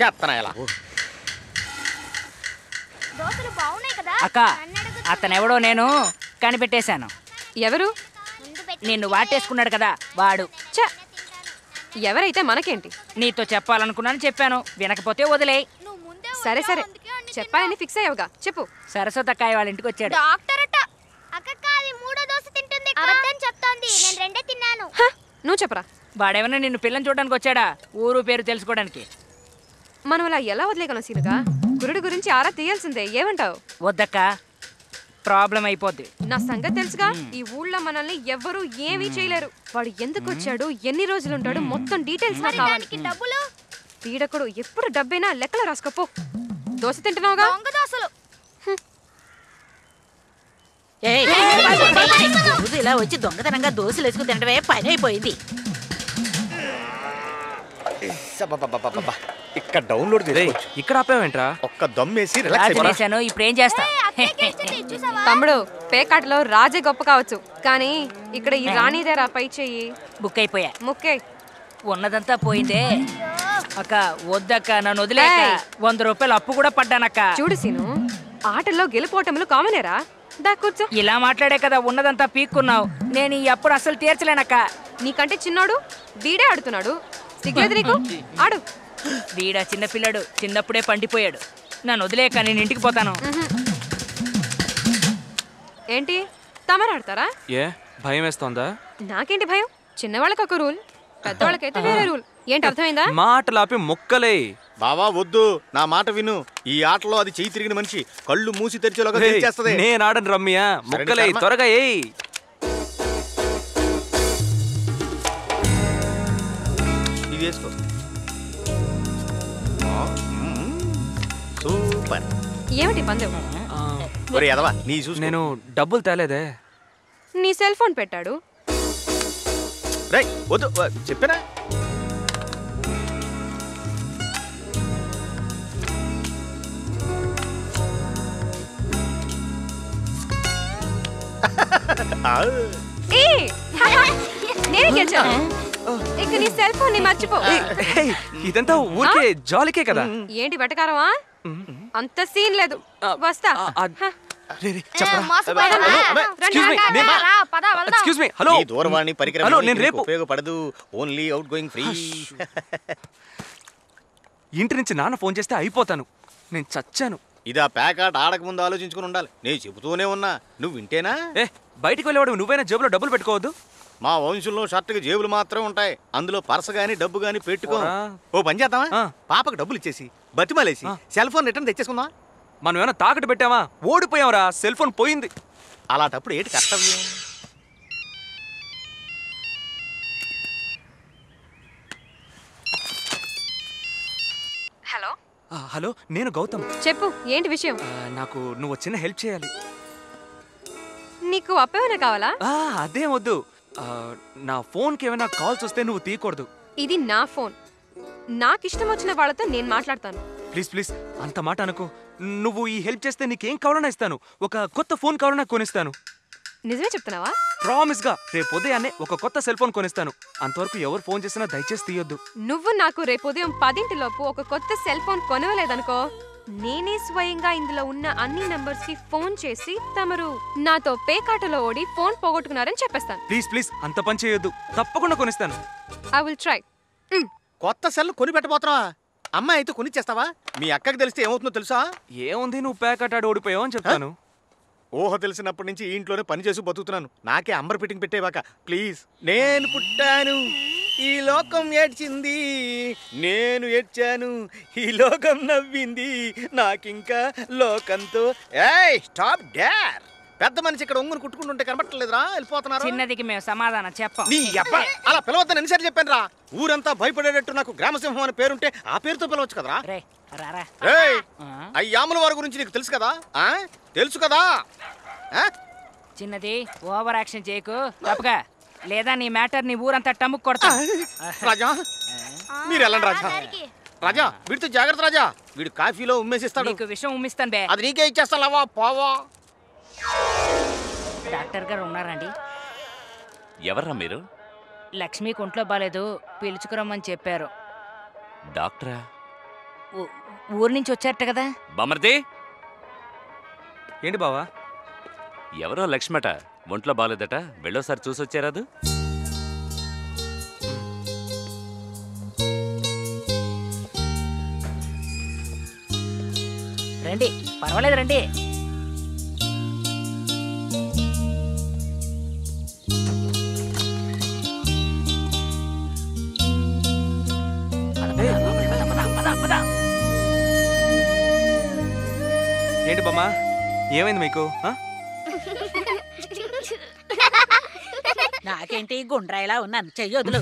చేత్తనా ఇలా? అక్క అతనెవడో నేను కనిపెట్టేశాను. ఎవరు? నిన్ను వాటేసుకున్నాడు కదా వాడు. ఛ! ఎవరైతే మనకేంటి? నీతో చెప్పాలనుకున్నాను చెప్పాను. వినకపోతే వదిలే. సరే సరే. చెప్పాలని ఫిక్స్ అయ్యావుగా. చెప్పు. సరస్వతక్కాయ వాళ్ళ ఇంటికి వచ్చాడు. డాక్టర్ అట అక్కక్క అది మూడో దోశ తింటుంది. అబద్ధం చెప్తోంది. నేను రెండే తిన్నాను. నువ్వు చెప్పరా? వాడేమన్నా నిన్ను పిల్లని చూడడానికి వచ్చాడా? ఊరు పేరు తెలుసుకోవడానికి. మనం అలా ఎలా వదిలేగలం సీనుగా? గురుడు గురించి ఆరా తీయాల్సిందే. ఏమంటావు? వద్దక్క. ప్రాబ్లం అయిపోద్ది నా సంగతి తెలుసుగా ఈ ఊళ్ళో మనల్ని ఎవ్వరూ ఏమీ చేయలేరు వాడు ఎందుకు వచ్చాడు ఎన్ని రోజులు ఉంటాడు మొత్తం డీటెయిల్స్ నాకు కావాలి డబ్బులు పీడకుడు ఎప్పుడు డబ్బైనా లెక్కలు రాసుకోపో దోశ తింటున్నావుగా దోశలు ఇలా వచ్చి దొంగతనంగా దోశలు వేసుకుని తినడమే పని అయిపోయింది. ఇక్కడ డౌన్లోడ్ చేసుకోవచ్చు. ఇక్కడ ఆపావేంట్రా? ఒక్క దమ్మేసి రిలాక్స్ ఇప్పుడు ఏం చేస్తా తమ్ముడు పేకాటలో రాజే గొప్ప కావచ్చు. కానీ ఇక్కడ ఈ రాణిదేరా పై చెయ్యి. బుక్ అయిపోయా. ముక్కే. ఉన్నదంతా పోయిందే. అక్క వద్దక్క నన్ను వదిలేక ఏయ్. వంద రూపాయలు అప్పు కూడా పడ్డానక్క. చూడు సీను ఆటల్లో గెలుపోటములు కామనేరా? దా కూర్చో. ఇలా మాట్లాడే కదా ఉన్నదంతా పీక్కున్నావు. నేను ఈ అప్పుడు అసలు తీర్చలేనక్క. నీకంటే చిన్నోడు వీడే ఆడుతున్నాడు. సిగ్గులేదు నీకు? ఆడు. వీడా చిన్న పిల్లడు చిన్నప్పుడే పండిపోయాడు. నన్ను వదిలేక నేను ఇంటికి పోతాను. ఏంటి? తమరాడతారా ఏ భయం వేస్తోందా? నాకేంటి భయం? చిన్నవాళ్ళకి ఒక రూల్ పెద్దవాళ్ళకైతే వేరే రూల్. ఏంటి అర్థమైందా? మాటలాపి మొక్కలే. బావా వద్దు. నా మాట విను. ఈ ఆటలో అది చెయ్యి తిరిగిన మనిషి కళ్ళు మూసి తెరిచేలోగా నేను ఆడను రమ్య. మొక్కలే. త్వరగా ఏయ్. ఇది వేసుకో. సూపర్. ఏమిటి పందెం? ఒరే ఎదవా నీ చూసి నేను డబ్బులు తేలేదే. నీ సెల్ ఫోన్ పెట్టాడు. రేయ్ వద్దు చెప్పానా? ఆ, ఏ [laughs] నేనే గెలిచాను ఇక నీ సెల్ ఫోన్ని మర్చిపో. ఏయ్, ఇదంతా ఊరికే జాలికే కదా. ఏంటి బట్టకారమా అంత సీన్ లేదు. వస్తా. హలో ఈ దూరవాణి పరికరం నేను రేపు ఉపయోగపడదు. ఓన్లీ అవుట్ గోయింగ్ ఫ్రీ ఇంటి నుంచి నాన్న ఫోన్ చేస్తే అయిపోతాను. నేను చచ్చాను. ఇది ఆ ప్యాకాట్ ఆడక ముందు ఆలోచించుకుని ఉండాలి. నేను చెబుతూనే ఉన్నా. నువ్వు వింటేనా? ఏ బయటికి వెళ్ళేవాడు నువ్వైనా జేబులో డబ్బులు పెట్టుకోవద్దు? మా వంశంలో షర్ట్కి జేబులు మాత్రం ఉంటాయి. అందులో పర్స్ గాని డబ్బు గాని పెట్టుకో. ఓ పని చేద్దామా? పాపకు డబ్బులు ఇచ్చేసి బతిమాలేసి సెల్ ఫోన్ రిటర్న్ తెచ్చేసుకుందాం మనం ఏమైనా తాకట్టు పెట్టావా ఓడిపోయావురా సెల్ ఫోన్ పోయింది. అలాంటప్పుడు ఏంటి కర్తవ్యం? హలో. ఆ, హలో నేను గౌతమ్. చెప్పు ఏంటి విషయం? నాకు నువ్వు చిన్న హెల్ప్ చేయాలి. నీకు అప్పేమైనా కావాలా? ఆ, అదేం వద్దు. నా ఫోన్కి ఏమైనా కాల్స్ వస్తే నువ్వు తీయకూడదు. ఇది నా ఫోన్. నాకు ఇష్టం వచ్చిన వాళ్ళతో నేను మాట్లాడతాను. ప్లీజ్ ప్లీజ్ అంత మాట అనుకో. నువ్వు ఈ హెల్ప్ చేస్తే నీకేం కావాలన్నా ఇస్తాను. ఒక కొత్త ఫోన్ కావాలన్నా కొనిస్తాను. నిజమే చెప్తున్నావా? ప్రామిస్గా రేపు ఉదయాన్నే ఒక కొత్త సెల్ ఫోన్ కొనిస్తాను. అంతవరకు ఎవరు ఫోన్ చేసినా దయచేసి తీయొద్దు. నువ్వు నాకు రేపు ఉదయం పదింటిలోపు ఒక కొత్త సెల్ ఫోన్ కొనవలేదనుకో. నేనే స్వయంగా ఇందులో ఉన్న అన్ని నంబర్స్కి ఫోన్ చేసి తమరు నాతో పేకాటలో ఓడి ఫోన్ పోగొట్టుకున్నారని చెప్పేస్తాను. ప్లీజ్ ప్లీజ్ అంత పని చేయొద్దు. తప్పకుండా కొనిస్తాను. I will try. కొత్త సెల్ కొని పెట్టబోతున్నావా? అమ్మాయి అయితే కొనిచ్చేస్తావా? మీ అక్కకి తెలిస్తే ఏమవుతుందో తెలుసా? ఏముంది నువ్వు ప్యాకెట్ ఓడిపోయావు అని చెప్తాను. ఊహ తెలిసినప్పటి నుంచి ఈ ఇంట్లోనే పని చేసి బతుకుతున్నాను. నాకే అంబర్ ఫిట్టింగ్ పెట్టేవాక. ప్లీజ్ నేను పుట్టాను. ఈ లోకం ఏడ్చింది. నేను ఏడ్చాను. ఈ లోకం నవ్వింది. నాకింకా లోకంతో ఏయ్ స్టాప్ డార్. పెద్ద మనిషి ఇక్కడ ఒంగుని కుట్టుకుంటుంటే కనబట్టలేదురా వెళ్ళిపోతున్నారు. చిన్నదికి మేము సమాధానం చెప్పం. నీ అబ్బా అలా పిలవద్దని ఎన్నిసార్లు చెప్పాను రా ఊరంతా భయపడేటట్టు నాకు గ్రామసింహం అనే పేరుంటే ఆ పేరుతో పిలవచ్చు కదరా. అయ్యాముల వారి గురించి నీకు తెలుసు కదా? ఆ? తెలుసు కదా? చిన్నది ఓవర్ యాక్షన్ చేయకు. తప్పగా. లేదా నీ మ్యాటర్ నీ ఊరంతా టముక్ కొడతా. రాజా మీరు వెళ్ళండి రాజా. రాజా వీడితో జాగ్రత్త రాజా. వీడు కాఫీలో ఉమ్మేసిస్తాడు. నీకు విషయం ఉమ్మిస్తాను బే. అది నీకే ఇచ్చేస్తావా పోవా. డాక్టర్ గారు ఉన్నారండి. ఎవర్రా మీరు? లక్ష్మికి ఒంట్లో బాలేదు పిలుచుకురమ్మని చెప్పారు. డాక్టరా? ఊరు నుంచి వచ్చారట కదా. బామర్ది? ఏంటి బావా? ఎవరో లక్ష్మట? ఒంట్లో బాగాలేదట వెళ్ళోసారి చూసి వచ్చారాదు రండి పర్వాలేదు రండి. ఏంటి బామ్మ? ఏమైంది మీకు నాకేంటి గుండ్రాయిలా ఉన్నాను. చెయ్యొదులు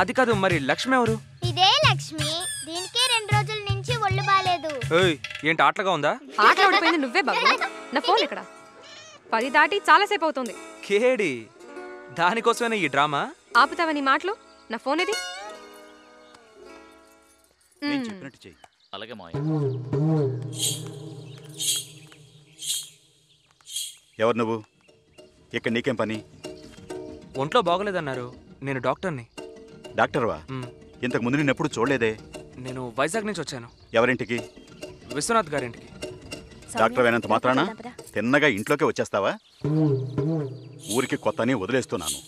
అది కాదు మరి లక్ష్మి ఎవరు? ఇదే లక్ష్మి. దీనికి రెండు రోజుల నుంచి ఒళ్ళు బాలేదు. ఏయ్ ఏంటి ఆటలుగా ఉందా? ఆటలు ఓడిపోయింది నువ్వే బాబు. నా ఫోన్ ఇక్కడ పది దాటి చాలాసేపు అవుతుంది. కేడి దానికోసమేనా ఈ డ్రామా? ఆపుతావా నీ మాటలు? నా ఫోన్ ఇది? నేను చెప్పినట్టు చెయ్యి. అలాగే ఎవరు నువ్వు? ఇక్కడ నీకేం పని? ఒంట్లో బాగోలేదన్నారు. నేను డాక్టర్ని. డాక్టర్వా? ఇంతకు ముందు నేను ఎప్పుడు చూడలేదే? నేను వైజాగ్ నుంచి వచ్చాను. ఎవరింటికి? విశ్వనాథ్ గారింటికి. డాక్టర్ అయినంత మాత్రాన? తిన్నగా ఇంట్లోకే వచ్చేస్తావా? ఊరికి కొత్తని వదిలేస్తున్నాను.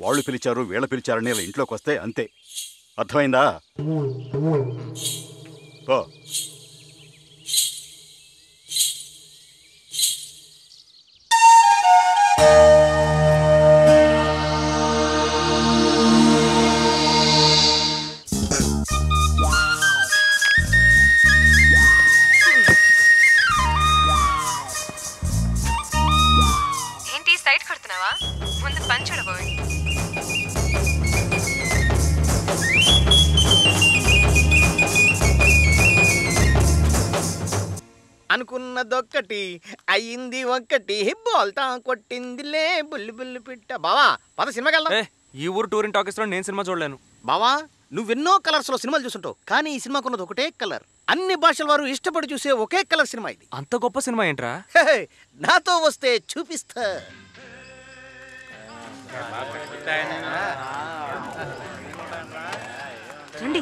వాళ్ళు పిలిచారు వీళ్ళ పిలిచారని ఇలా ఇంట్లోకి వస్తే అంతే. అర్థమైందా? ఓ అనుకున్నదొక్కటి అయ్యింది ఒక్కటి బోల్తా కొట్టిందిలే బుల్లి బుల్లి పిట్ట. బావా పద సినిమాకి వెళ్దాం ఏ ఈ ఊరు టూరింగ్ టాకీస్లో నేను సినిమా చూడలేను. బావా నువ్వెన్నో కలర్స్లో సినిమాలు చూసుంటావు కానీ ఈ సినిమాకు ఉన్నది ఒకటే కలర్ అన్ని భాషల వారు ఇష్టపడి చూసే ఒకే కలర్ సినిమా ఇది. అంత గొప్ప సినిమా ఏంట్రా? హే, నాతో వస్తే చూపిస్తా. రండి.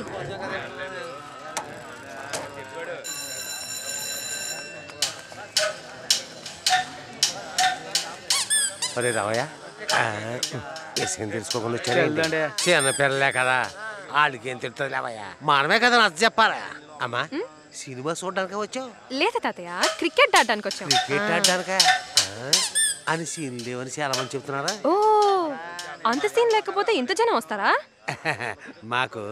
ఒరే రావయ్య? విషయం తెలుసుకోకుండా చిన్న పిల్లలే కదా. వాళ్ళకి ఏం తెలుస్తుంది లేవయ్యా మనమే కదా నచ్చ చెప్పాలా? అమ్మా సినిమా చూడడానికి వచ్చావు? లేదా తాతయ్య క్రికెట్ ఆడడానికి వచ్చాం. క్రికెట్ ఆడడానికా? ఆ? అని సీన్ లేవని చాలా మంది చెప్తున్నారా? ఓ అంత సీన్ లేకపోతే ఇంత జనం వస్తారా? [laughs] మాకు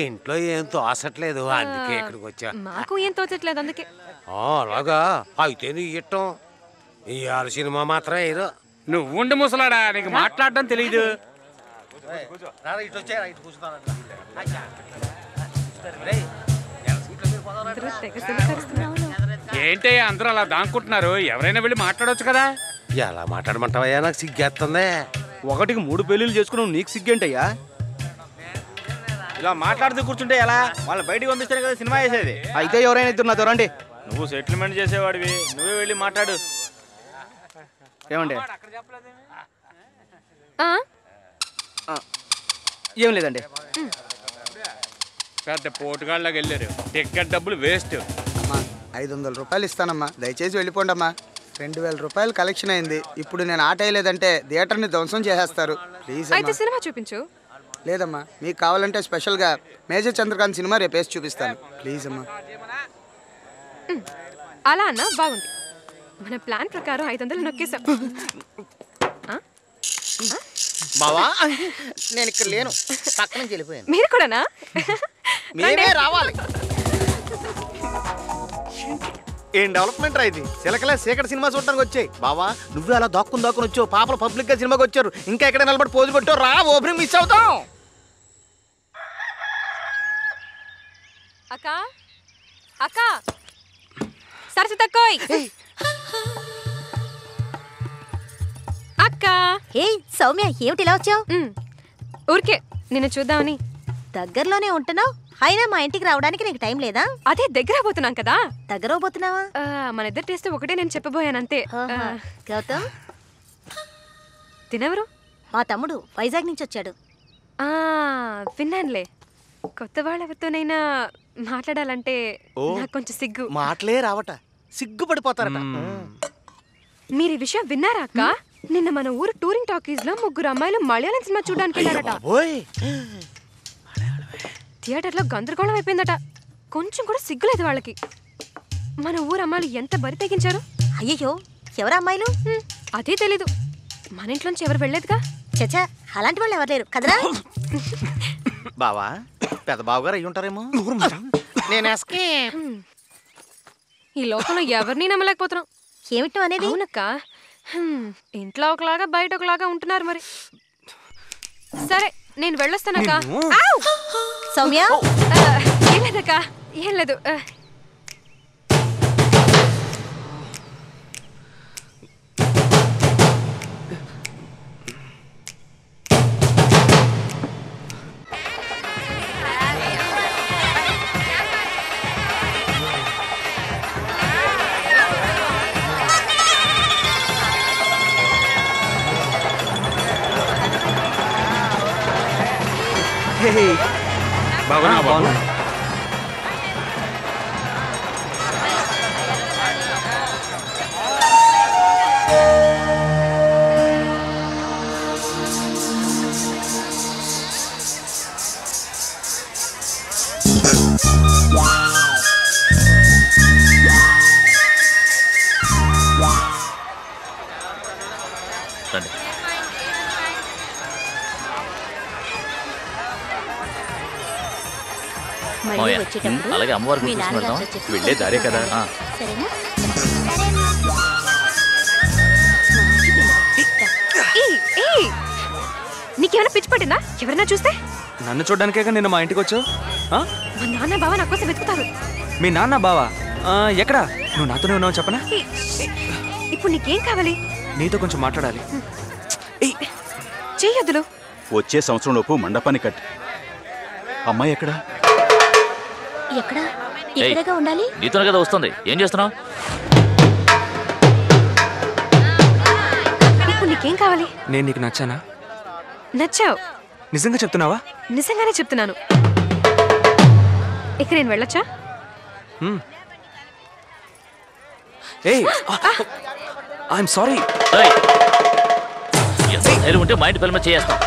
ఇంట్లో ఏం తోసట్లేదు అందుకే ఇక్కడికి వచ్చా. మాకు ఏం తోచట్లేదు అందుకే. ఆ, అలాగా. అయితే నీ ఇష్టం. ఇవాళ సినిమా మాత్రం ఏదో నువ్వు ఉండి ముసలాడా నీకు మాట్లాడడం తెలియదు. ఏంటి అందరూ అలా దాక్కుంటున్నారు ఎవరైనా వెళ్ళి మాట్లాడొచ్చు కదా? ఎలా మాట్లాడమంటావయ్యా? నాకు సిగ్గేస్తుంది ఒకటికి మూడు పెళ్ళిళ్ళు చేసుకున్నావు నీకు సిగ్గేంటయ్యా? ఇలా మాట్లాడుతూ కూర్చుంటే ఎలా? వాళ్ళ బయటికి పంపిస్తారు కదా సినిమా వేసేది. అయితే ఎవరైనా ఇద్దరు రండి. నువ్వు సెటిల్మెంట్ చేసేవాడివి. నువ్వే వెళ్ళి మాట్లాడు. ఏమండి? ఆ? ఏం లేదండి. పెద్ద పోటుగాళ్ళకి వెళ్ళారు. టికెట్ డబ్బులు వేస్ట్. అమ్మా ఐదు వందల రూపాయలు ఇస్తానమ్మా. దయచేసి వెళ్ళిపోండి అమ్మా. రెండు వేల రూపాయలు కలెక్షన్ అయింది. ఇప్పుడు నేను ఆట వేయలేదంటే థియేటర్ని ధ్వంసం చేసేస్తారు. ప్లీజ్ అయితే అమ్మా. సినిమా చూపించు. లేదమ్మా. మీకు కావాలంటే స్పెషల్గా మేజర్ చంద్రకాంత్ సినిమా రేపు వేసి చూపిస్తాను. ప్లీజ్ అమ్మా. అలా అన్నా బాగుంది. మన ప్లాన్ ప్రకారం ఐదు వందలు నొక్కేసాం ఆ? బావా నేను ఇక్కడ లేను. పక్క నుంచి వెళ్ళిపోయాను. మీరు కూడానా? మేమే రావాలి. ఏం డెవలప్మెంట్ రా ఇది? చిలకలే సీకటి సినిమా చూడడానికి వచ్చాయి. బావా నువ్వే అలా దాక్కుని దాక్కుని వచ్చావు. పాపలు పబ్లిక్గా సినిమాకి వచ్చారు. ఇంకా ఎక్కడ నిలబడి పోజు కొట్టావు రా ఓపెనింగ్ మిస్ అవుతాం. అక్క అక్క. సరస్వతి అక్కోయ్. అక్క! ఏ సౌమ్య ఏమిటి ఇలా వచ్చావు? ఊరికే నిన్ను చూద్దామని. దగ్గరలోనే ఉంటున్నావు? అయినా మా ఇంటికి రావడానికి నీకు టైం లేదా? అదే దగ్గర పోతున్నాం కదా. దగ్గర పోతున్నావా మన ఇద్దరు టేస్ట్ ఒకటే నేను చెప్పబోయాను అంతే గౌతమ్? తినెవరు? మా తమ్ముడు వైజాగ్ నుంచి వచ్చాడు. ఆ, విన్నానులే. కొత్త వాళ్ళెవరితోనైనా మాట్లాడాలంటే. నాకు కొంచెం సిగ్గు. మాటలే రావట. సిగ్గుపడిపోతారట. మీరు ఈ విషయం విన్నారా అక్క? నిన్న మన ఊరు టూరింగ్ టాకీస్లో ముగ్గురు అమ్మాయిలు మలయాళం సినిమా చూడడానికి వెళ్ళారట. థియేటర్లో గందరగోళం అయిపోయిందట. కొంచెం కూడా సిగ్గులేదు వాళ్ళకి. మన ఊరు అమ్మాయిలు ఎంత బరి తెగించారు? అయ్యయ్యో ఎవరు అమ్మాయిలు? అదే తెలీదు. మన ఇంట్లోంచి ఎవరు వెళ్ళలేదుగా? చచ్చా అలాంటి వాళ్ళు ఎవరు లేరు కదరా? బావా పెద్ద బావగారు అయ్యి ఉంటారేమో. నేను. ఈ లోకంలో ఎవరిని నమ్మలేకపోతున్నాం ఏమిటో అనేది? అవునక్క. ఇంట్లో ఒకలాగా బయట ఒకలాగా ఉంటున్నారు మరి. సరే నేను వెళ్ళొస్తానక్క. సౌమ్య? ఏం లేదక్క ఏం లేదు. ఆ, హే హే బాగున్నా ఆ, వచ్చేటప్పుడు అలాగే అమ్మవారి మీ వెళ్దాం. చెప్పి వెళ్ళే దారే కదా. ఆ. సరేనా నీకేమైనా పిచ్చి పట్టిందా ఎవరైనా చూస్తే? నన్ను చూడ్డానికే నిన్న మా ఇంటికి వచ్చావు? ఆ? మా నాన్న బావ నా కోసం వెతుకుతారు. మీ నాన్న బావా? ఆ, ఎక్కడా? నువ్వు నాతోనే ఉన్నావు చెప్పనా? ఇప్పుడు నీకేం కావాలి? నీతో కొంచెం మాట్లాడాలి. చెయ్యొద్దులు వచ్చే సంవత్సరం లోపు మండపాన్ని కట్టి. అమ్మాయి ఎక్కడా? ఎక్కడ. ఇక్కడేగా ఉండాలి? నీతోనే కదా వస్తుంది. ఏం చేస్తున్నావు? ఇప్పుడు నీకేం కావాలి? నేను నీకు నచ్చానా? నచ్చావు. నిజంగా చెప్తున్నావా? నిజంగానే చెప్తున్నాను. ఇక నేను వెళ్ళొచ్చా? హ్మ్. ఏయ్ ఐఎమ్ సారీ ఏయ్! ఎంత ధైర్యం ఉంటే మా ఇంటి పిల్లల మీద చేయేస్తాం.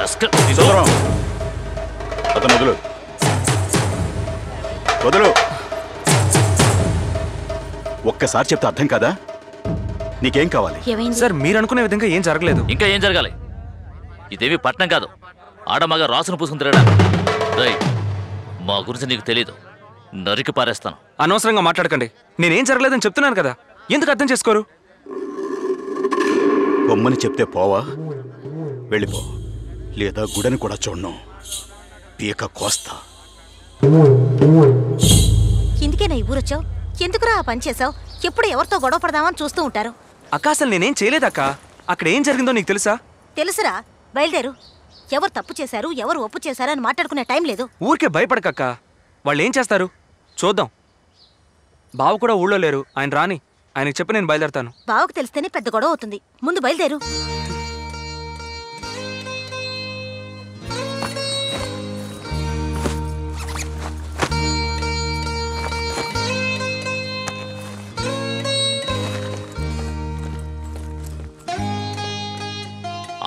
రాస్కల్. సుందరం అతను వదులు. వదులు. ఒక్కసారి చెప్తే అర్థం కాదా? నీకేం కావాలి? సార్ మీరు అనుకునే విధంగా ఏం జరగలేదు. ఇంకా ఏం జరగాలి? ఇదేమి పట్నం కాదు. ఆడమగ రాసును పూసుకుని తిరగడం? రేయ్, మా గురించి నీకు తెలీదు. నరికి పారేస్తాను. అనవసరంగా మాట్లాడకండి. నేనేం జరగలేదని చెప్తున్నాను కదా. ఎందుకు అర్థం చేసుకోరు? బొమ్మని చెప్తే పోవా? వెళ్ళిపో. లేదా గుడని కూడా చూడను. పీక కోస్తా. ఇందుకేనా ఈ ఊరొచ్చావు? ఎందుకురా ఆ పని చేసావు ఎప్పుడు ఎవరితో గొడవ పడదామని చూస్తూ ఉంటారు. అక్క అసలు నేనేం చేయలేదక్క. అక్కడ ఏం జరిగిందో నీకు తెలుసా? తెలుసురా బయలుదేరు. ఎవరు తప్పు చేశారు ఎవరు ఒప్పు చేశారు అని మాట్లాడుకునే టైం లేదు. ఊరికే భయపడకక్క. వాళ్ళు ఏం చేస్తారు? చూద్దాం. బావ కూడా ఊళ్ళో లేరు. ఆయన రాని. ఆయనకి చెప్పి నేను బయలుదేరతాను. బావకు తెలిస్తేనే పెద్ద గొడవ అవుతుంది. ముందు బయలుదేరు.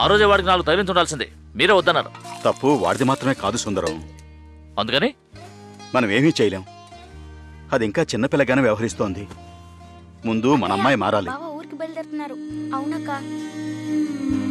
ఆ రోజే వాడికి నాలుగు తగిలించి ఉండాల్సింది. మీరే వద్దన్నారు. తప్పు వాడిది మాత్రమే కాదు సుందరం. అందుకని? మనం ఏమీ చేయలేం. అది ఇంకా చిన్నపిల్లగానే వ్యవహరిస్తోంది. ముందు మన అమ్మాయి మారాలి. బావ ఊరికి బయలుదేరుతున్నారు. అవునక్క.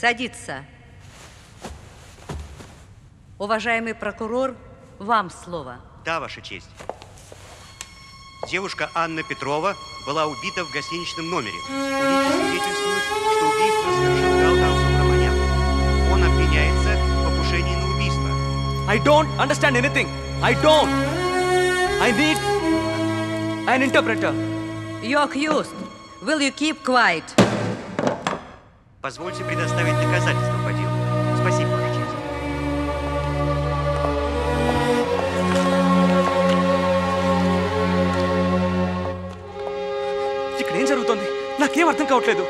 Садиться. Уважаемый прокурор, вам слово. Да, Ваша честь. Девушка Анна Петрова была убита в гостиничном номере. Улики свидетельствуют, что убийство совершил Субраманян. Он обвиняется в покушении на убийство. I don't understand anything. I don't. I need an interpreter. You accused. Will you keep quiet? Позвольте предоставить доказательства по делу. Спасибо, Ваша честь. ఇక్కడ ఏం జరుగుతోంది నాకేం అర్థం కావట్లేదు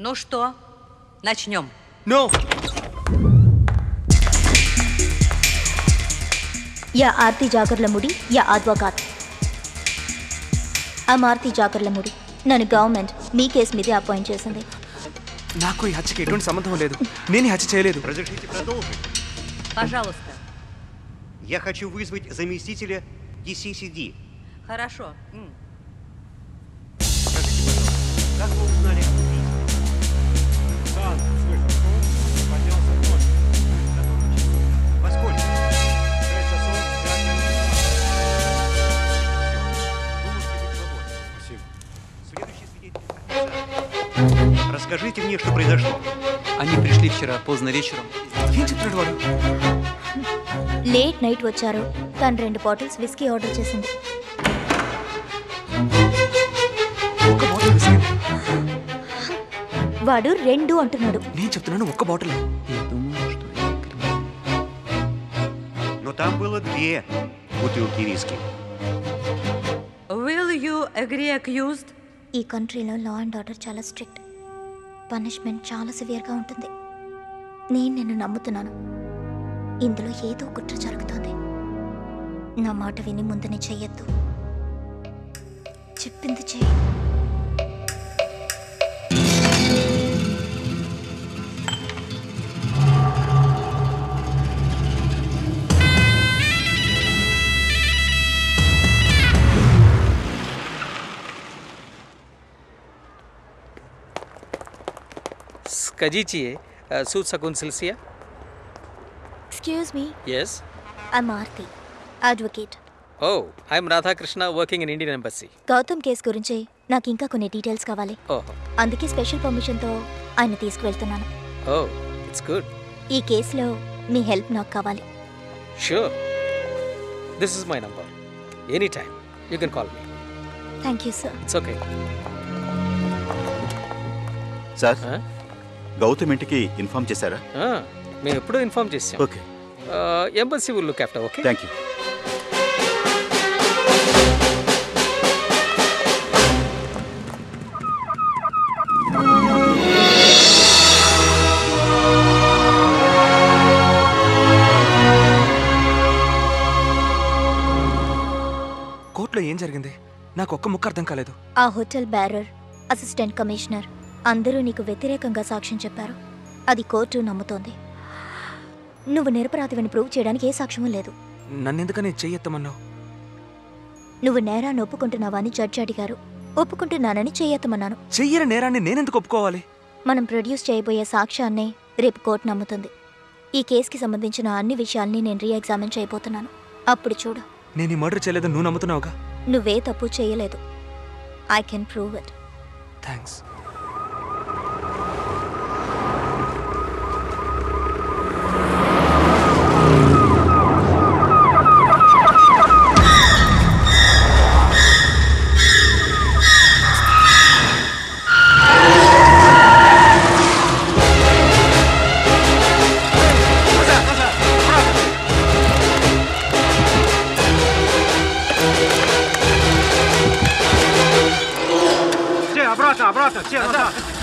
Ну что, начнем. No. Yeah Aarti Jagarlamudi yeah advocate ఆ ఆర్తి జాగర్లముడి నన్ను గవర్నమెంట్ మీ కేసు మీదే అపాయింట్ చేసింది నాకు ఈ హత్యకి ఎటువంటి సంబంధం లేదు నేను ఈ హత్య చేయలేదు Разрешите продолжить? Пожалуйста. Я хочу вызвать заместителя DCCD. Хорошо. М. Как вы Расскажите мне, что произошло. Они пришли вчера поздно вечером. ఏం చెప్తున్నాడు వాడు లేట్ నైట్ వచ్చారు తను రెండు బాటిల్స్ విస్కీ ఆర్డర్ చేసింది వాడు రెండు అంటున్నాడు నేను చెప్తున్నాను ఒక్క bottle Но там было две бутылки виски. Will you agree accused? ఈ కంట్రీలో లా అండ్ ఆర్డర్ చాలా స్ట్రిక్ట్ పనిష్మెంట్ చాలా సివియర్గా ఉంటుంది. నేను నిన్ను నమ్ముతున్నాను. ఇందులో ఏదో కుట్ర జరుగుతోంది. నా మాట విని ముందునే చెయ్యొద్దు. చెప్పింది చేయి కజీచియే jijiye su sakun silsiya Excuse me. Yes. I'm Aarti, advocate. Oh I'm Radhakrishna working in Indian embassy Gautam case గురించి నాకు ఇంకా కొన్ని డీటెయిల్స్ కావాలి ఓహో అందుకే స్పెషల్ పర్మిషన్తో ఆయన తీసుకువెళ్తున్నాను ఓ ఇట్స్ గుడ్ ఈ కేసులో మీ హెల్ప్ నాకు కావాలి sure this is my number any time you can call me thank you sir it's okay sir Gautam ఇంటికి ఇన్ఫార్మ్ చేశారా? మేము ఎప్పుడూ ఇన్ఫార్మ్ చేసాం okay. Embassy will look after okay? Thank you. కోర్టులో ఏం జరిగింది? నాకు ఒక్క ముక్క అర్థం కాలేదు. ఆ హోటల్ బ్యారర్ అసిస్టెంట్ కమిషనర్. అందరూ నీకు వ్యతిరేకంగా సాక్ష్యం చెప్పారు. అది కోర్టు నమ్ముతోంది. నువ్వు నిరపరాధివని ప్రూవ్ చేయడానికి ఏ సాక్ష్యమూ లేదు. నన్నెందుకని చెయ్యెత్తమన్నావు? నువ్వు నేరాన్ని ఒప్పుకుంటున్నావా అని జడ్జి అడిగారు. ఒప్పుకుంటున్నానని చెయ్యెత్తమన్నాను. చెయ్యని నేరాన్ని నేనెందుకు ఒప్పుకోవాలి? మనం ప్రొడ్యూస్ చేయబోయే సాక్ష్యాన్నే రేపు కోర్టు నమ్ముతుంది. ఈ కేసుకి సంబంధించిన అన్ని విషయాల్ని నేను రీ ఎగ్జామిన్ చేయబోతున్నాను. అప్పుడు చూడు. నేను ఈ మర్డర్ చేయలేదని నువ్వు నమ్ముతున్నావుగా? నువ్వే తప్పు చేయలేదు. I can prove it. Thanks かっ違う違う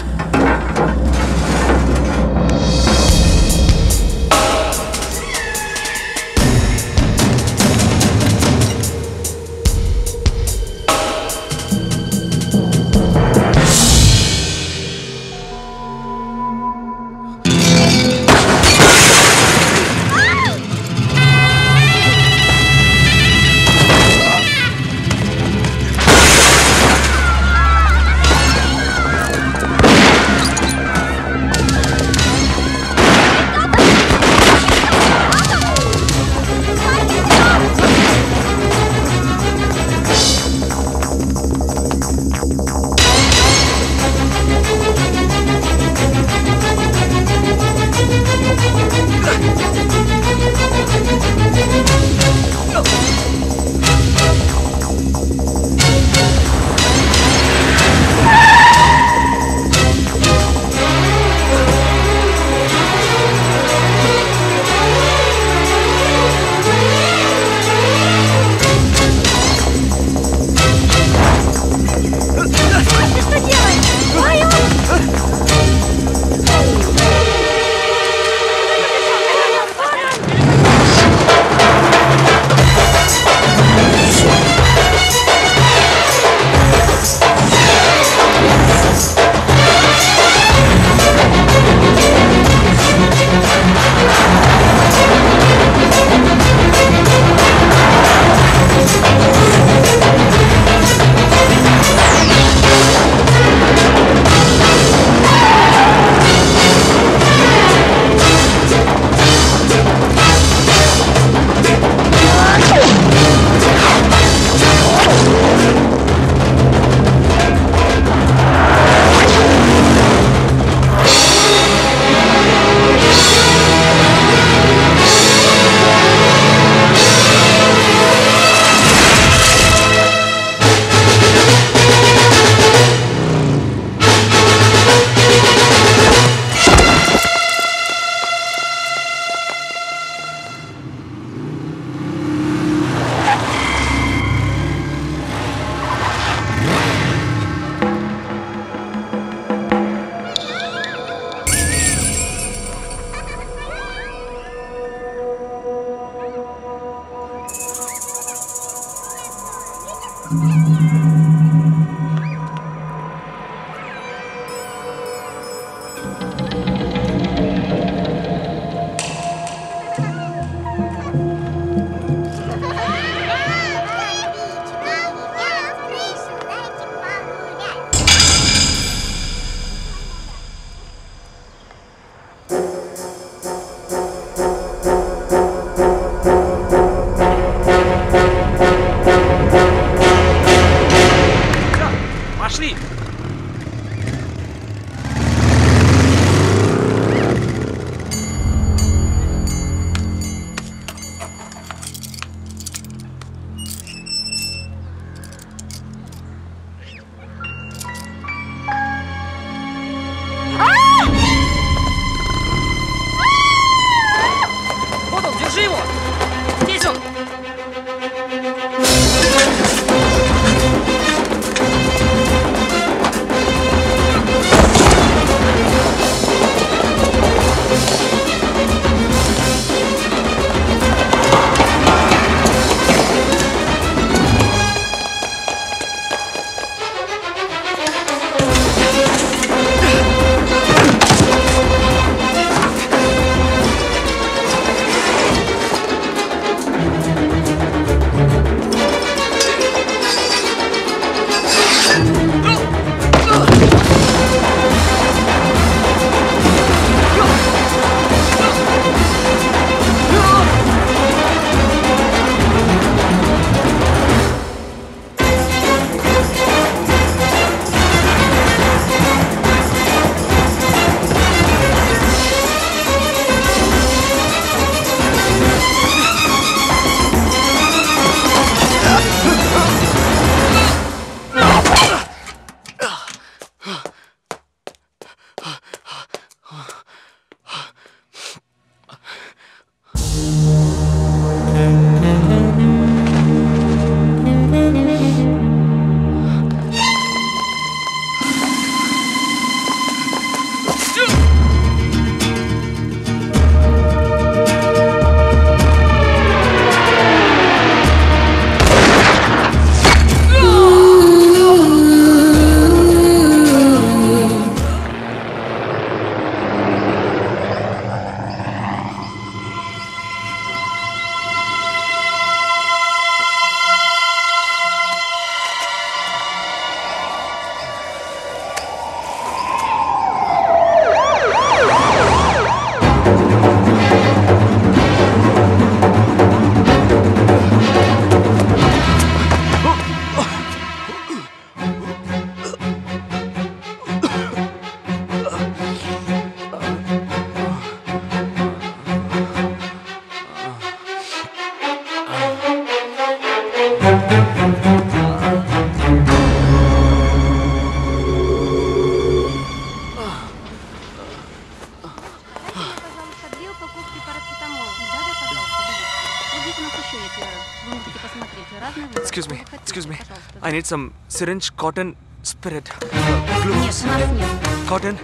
need some syringe, cotton, spirit. Нет, у нас нет. Cotton,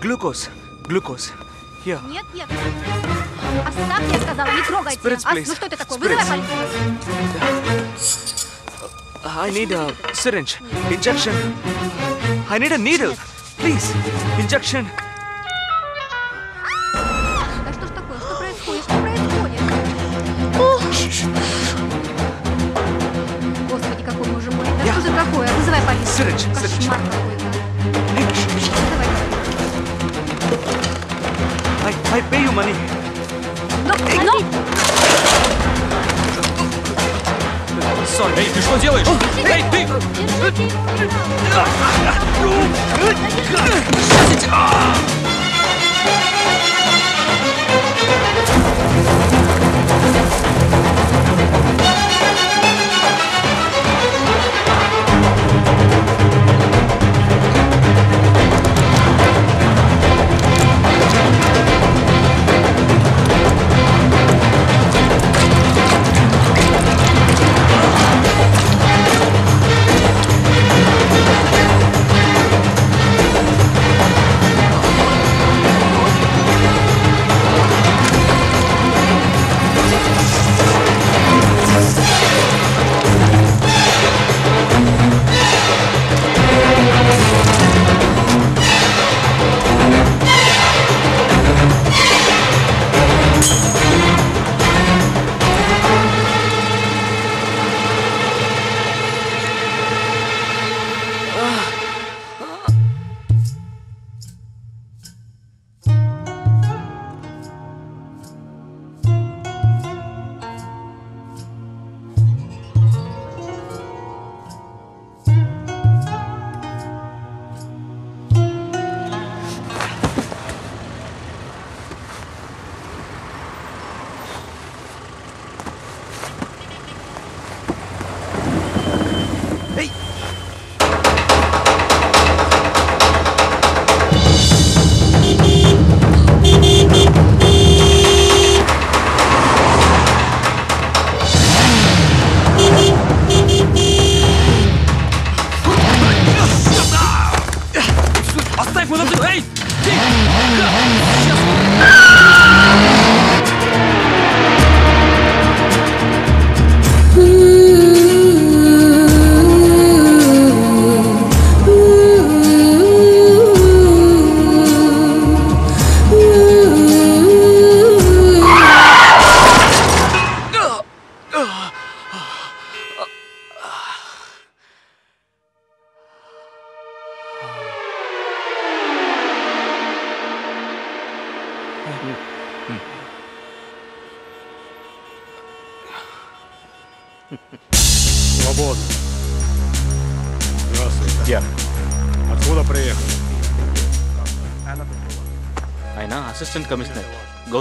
glucose, glucose. Here. Нет, нет. Оставьте, я сказала, не трогайте. Spirits, А, please. ну что это такое? Spirits. Вызывай полицию. I need a syringe, injection. I need a needle, please. Injection.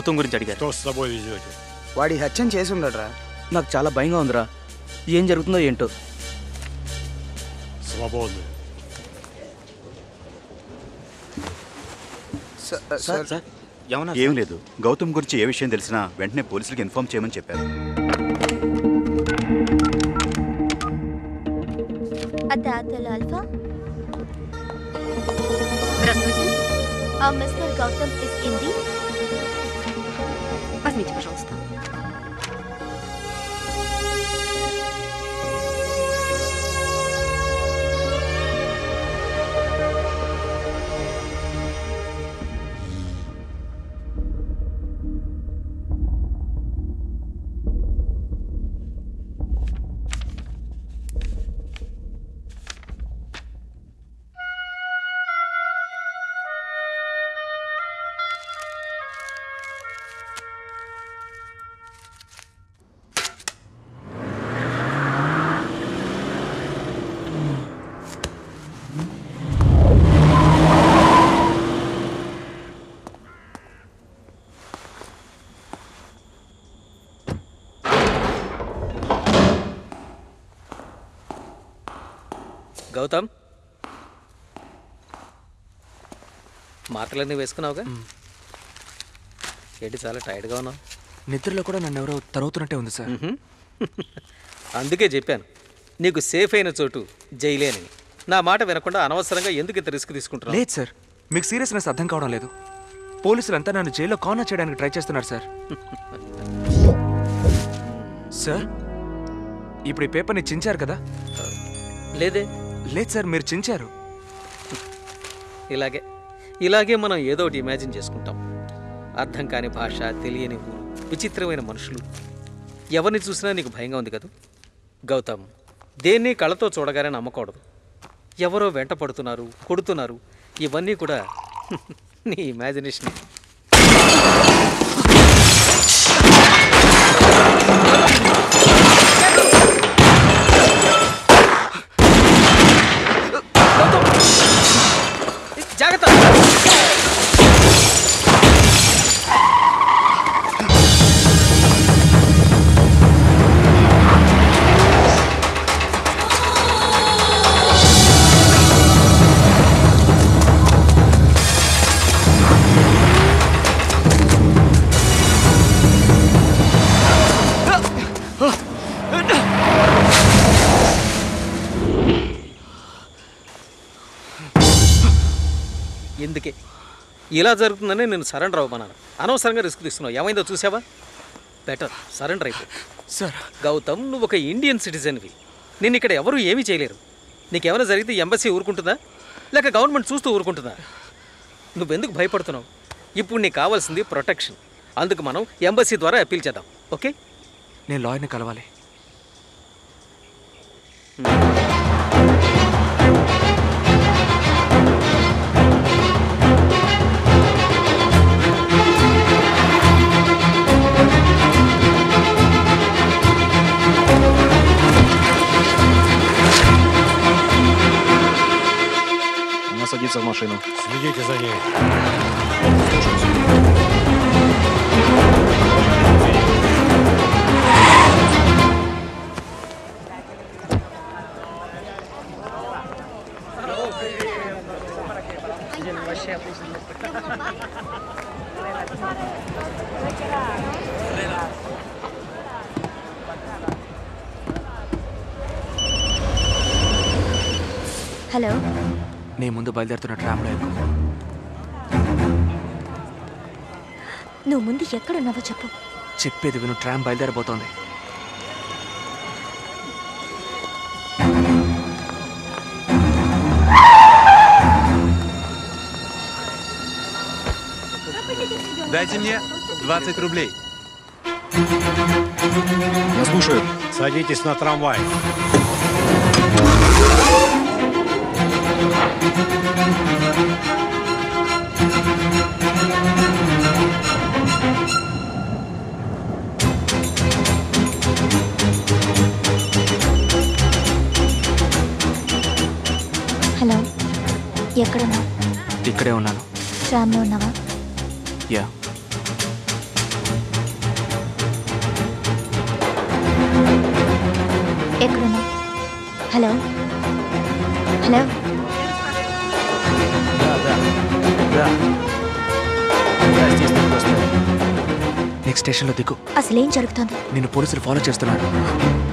Gautam గురించి అడిగారు. తో వాడి హత్యం చేసి ఉండడ్రా నాకు చాలా భయంగా ఉందిరా. ఏం జరుగుతుందో ఏంటో. సార్ ఏం లేదు. గౌతమ్ గురించి ఏ విషయం తెలిసినా వెంటనే పోలీసులకు ఇన్ఫార్మ్ చేయమని చెప్పారు. ఆ గౌతమ్ Возьмите, пожалуйста. గౌతమ్. మాత్రలన్నీ వేసుకున్నావుగా? ఏంటి చాలా టైర్డ్గా ఉన్నావు? నిద్రలో కూడా నన్ను ఎవరో తరుగుతున్నట్టే ఉంది సార్. అందుకే చెప్పాను నీకు సేఫ్ అయిన చోటు జైలేనని నా మాట వినకుండా అనవసరంగా ఎందుకు ఇంత రిస్క్ తీసుకుంటున్నావు? లేదు సార్ మీకు సీరియస్నెస్ అర్థం కావడం లేదు. పోలీసులంతా నన్ను జైల్లో కార్నర్ చేయడానికి ట్రై చేస్తున్నారు సార్. సార్ ఇప్పుడు ఈ పేపర్ని చించారు కదా? లేదే లేదు సార్ మీరు చించారు. ఇలాగే ఇలాగే మనం ఏదో ఒకటి ఇమాజిన్ చేసుకుంటాం. అర్థం కాని భాష తెలియని ఊరు విచిత్రమైన మనుషులు. ఎవరిని చూసినా నీకు భయంగా ఉంది కదా? గౌతమ్ దేన్ని కళ్ళతో చూడగానే నమ్మకూడదు. ఎవరో వెంట పడుతున్నారు కొడుతున్నారు ఇవన్నీ కూడా [laughs] నీ ఇమాజినేషన్. ఇలా జరుగుతుందని నేను సరెండర్ అవ్వమన్నాను. అనవసరంగా రిస్క్ తీసుకున్నావు. ఏమైందో చూసావా? బెటర్ సరెండర్ అయిపో. సార్. గౌతమ్ నువ్వు ఒక ఇండియన్ సిటిజన్వి. నిన్ను ఇక్కడ ఎవరు ఏమీ చేయలేరు. నీకేమైనా జరిగితే ఎంబసీ ఊరుకుంటుందా? లేక గవర్నమెంట్ చూస్తూ ఊరుకుంటుందా? నువ్వెందుకు భయపడుతున్నావు? ఇప్పుడు నీకు కావాల్సింది ప్రొటెక్షన్. అందుకు మనం ఎంబసీ ద్వారా అప్పీల్ చేద్దాం. ఓకే? నేను లాయర్ని కలవాలి. Садится в машину. Следите за ней. హలో నీ ముందు బయలుదేరుతున్న ట్రామ్లో ఎక్కువ నువ్వు ముందు ఎక్కడున్నావో చెప్పు చెప్పేది విను ట్రామ్ బయలుదేరబోతోంది Дайте мне 20 рублей. Я слушаю. Садитесь на трамвай. హలో ఎక్కడున్నావు? ఇక్కడే ఉన్నాను. ట్రామ్లో ఉన్నావా? స్టేషన్లో దిగు. అసలు ఏం జరుగుతోంది? నిన్ను పోలీసులు ఫాలో చేస్తున్నారు.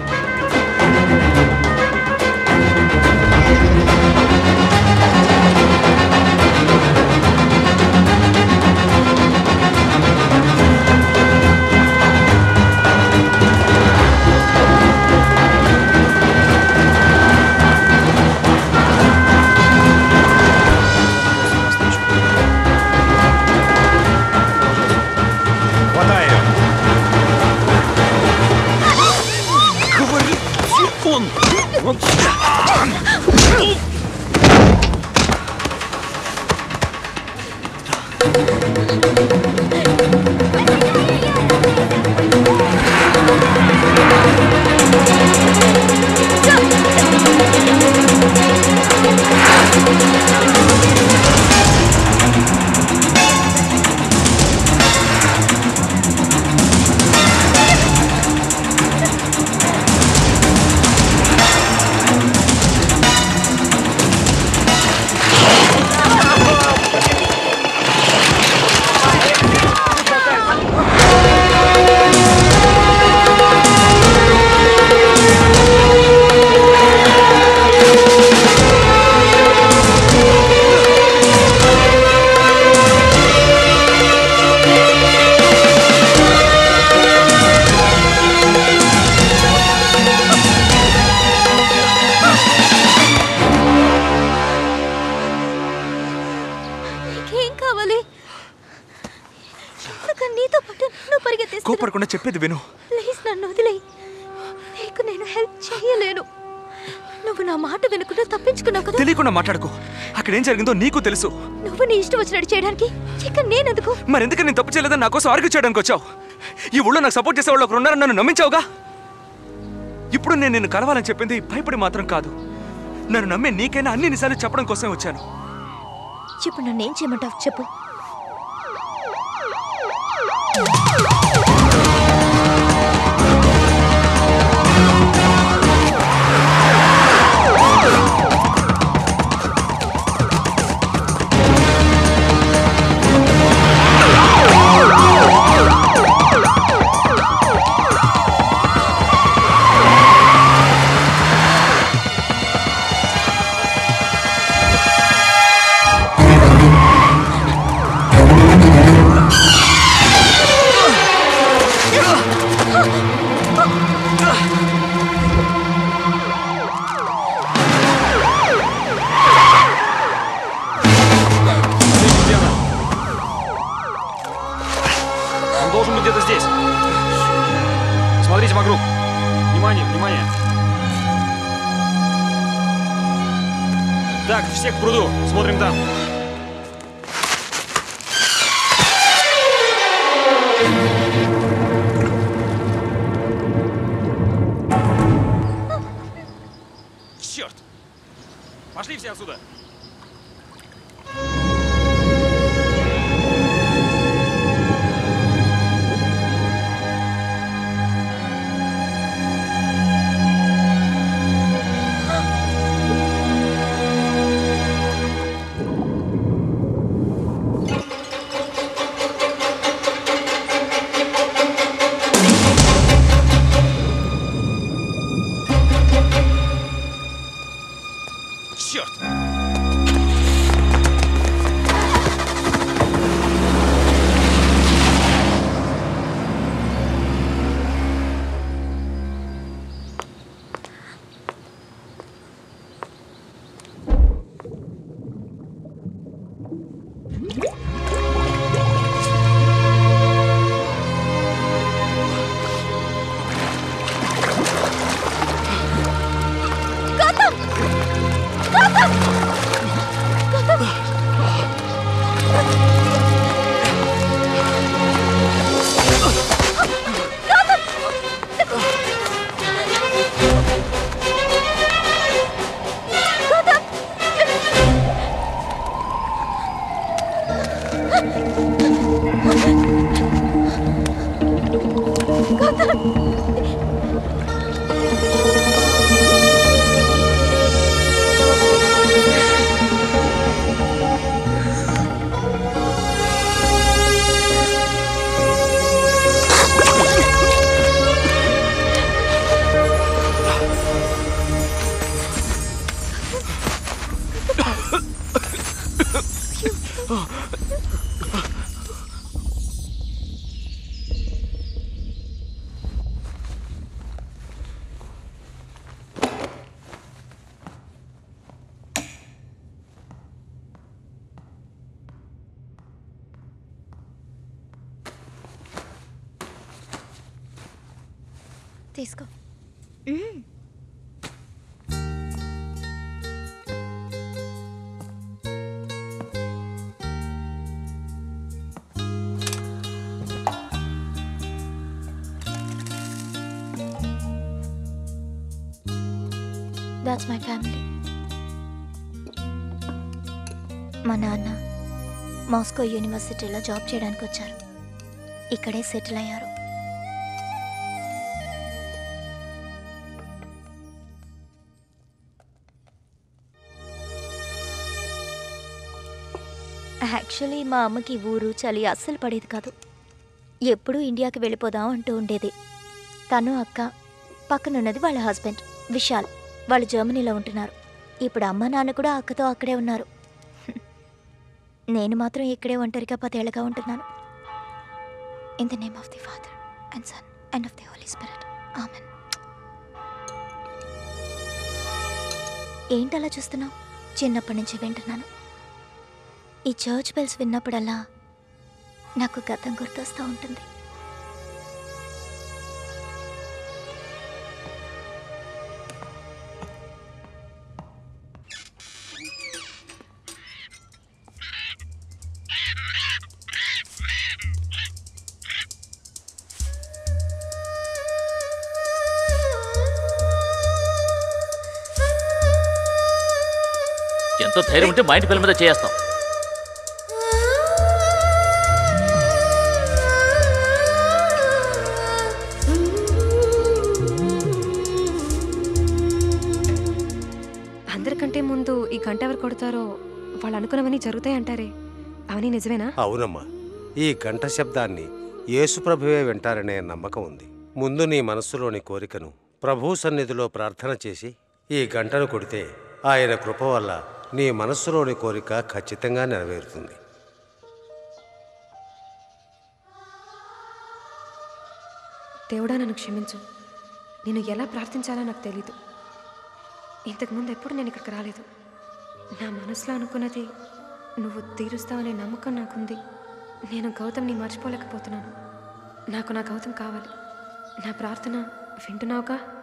జరిగిందో నీకు తెలుసు. నువ్వు నీ ఇష్టం వచ్చినట్టు చేయడానికి ఇక నేనెందుకు? మరి ఎందుకు నేను తప్పు చేయలేదని నా కోసం ఆర్గ్యూ చేయడానికి వచ్చావు? ఈ ఊళ్ళో నాకు సపోర్ట్ చేసే వాళ్ళు ఒకరు ఉన్నారని నన్ను నమ్మించావుగా? ఇప్పుడు నేను నిన్ను కలవాలని చెప్పింది భయపడి మాత్రం కాదు. నన్ను నమ్మి నీకైనా అన్ని నిజాలు చెప్పడం కోసం వచ్చాను. చెప్పు నన్ను ఏం చేయమంటావు? చెప్పు. Так, все к пруду. Смотрим там. మాస్కో యూనివర్సిటీలో జాబ్ చేయడానికి వచ్చారు. ఇక్కడే సెటిల్ అయ్యారు. యాక్చువల్లీ మా అమ్మకి ఊరు చలి అస్సలు పడేది కాదు. ఎప్పుడూ ఇండియాకి వెళ్ళిపోదాం అంటూ ఉండేది. తను అక్క పక్కనున్నది వాళ్ళ హస్బెండ్ విశాల్. వాళ్ళు జర్మనీలో ఉంటున్నారు. ఇప్పుడు అమ్మ నాన్న కూడా అక్కతో అక్కడే ఉన్నారు. నేను మాత్రం ఇక్కడే ఒంటరిగా పదేళ్ళగా ఉంటున్నాను. In the name of the father and son and of the holy spirit amen ఏంటలా చూస్తున్నావు? చిన్నప్పటి నుంచి వింటున్నాను. ఈ చర్చ్ బెల్స్ విన్నప్పుడల్లా నాకు గతం గుర్తొస్తూ ఉంటుంది. ధైర్యం ఉంటే మా ఇంటి పిల్లల మీద చేస్తాం అందరికంటే ముందు ఈ గంట ఎవరు కొడతారో వాళ్ళు అనుకున్నవన్నీ జరుగుతాయి అంటారే అవన్నీ నిజమేనా? అవునమ్మా. ఈ గంట శబ్దాన్ని యేసుప్రభువే వింటారనే నమ్మకం ఉంది. ముందు నీ మనస్సులోని కోరికను ప్రభు సన్నిధిలో ప్రార్థన చేసి ఈ గంటను కొడితే ఆయన కృప వల్ల నీ మనస్సులోని కోరిక ఖచ్చితంగా నెరవేరుతుంది. దేవుడా నన్ను క్షమించు. నేను ఎలా ప్రార్థించాలో నాకు తెలీదు. ఇంతకుముందు ఎప్పుడు నేను ఇక్కడికి రాలేదు. నా మనసులో అనుకున్నది నువ్వు తీరుస్తావనే నమ్మకం నాకుంది. నేను గౌతమ్ని మర్చిపోలేకపోతున్నాను. నాకు నా గౌతమ్ కావాలి. నా ప్రార్థన వింటున్నావుగా?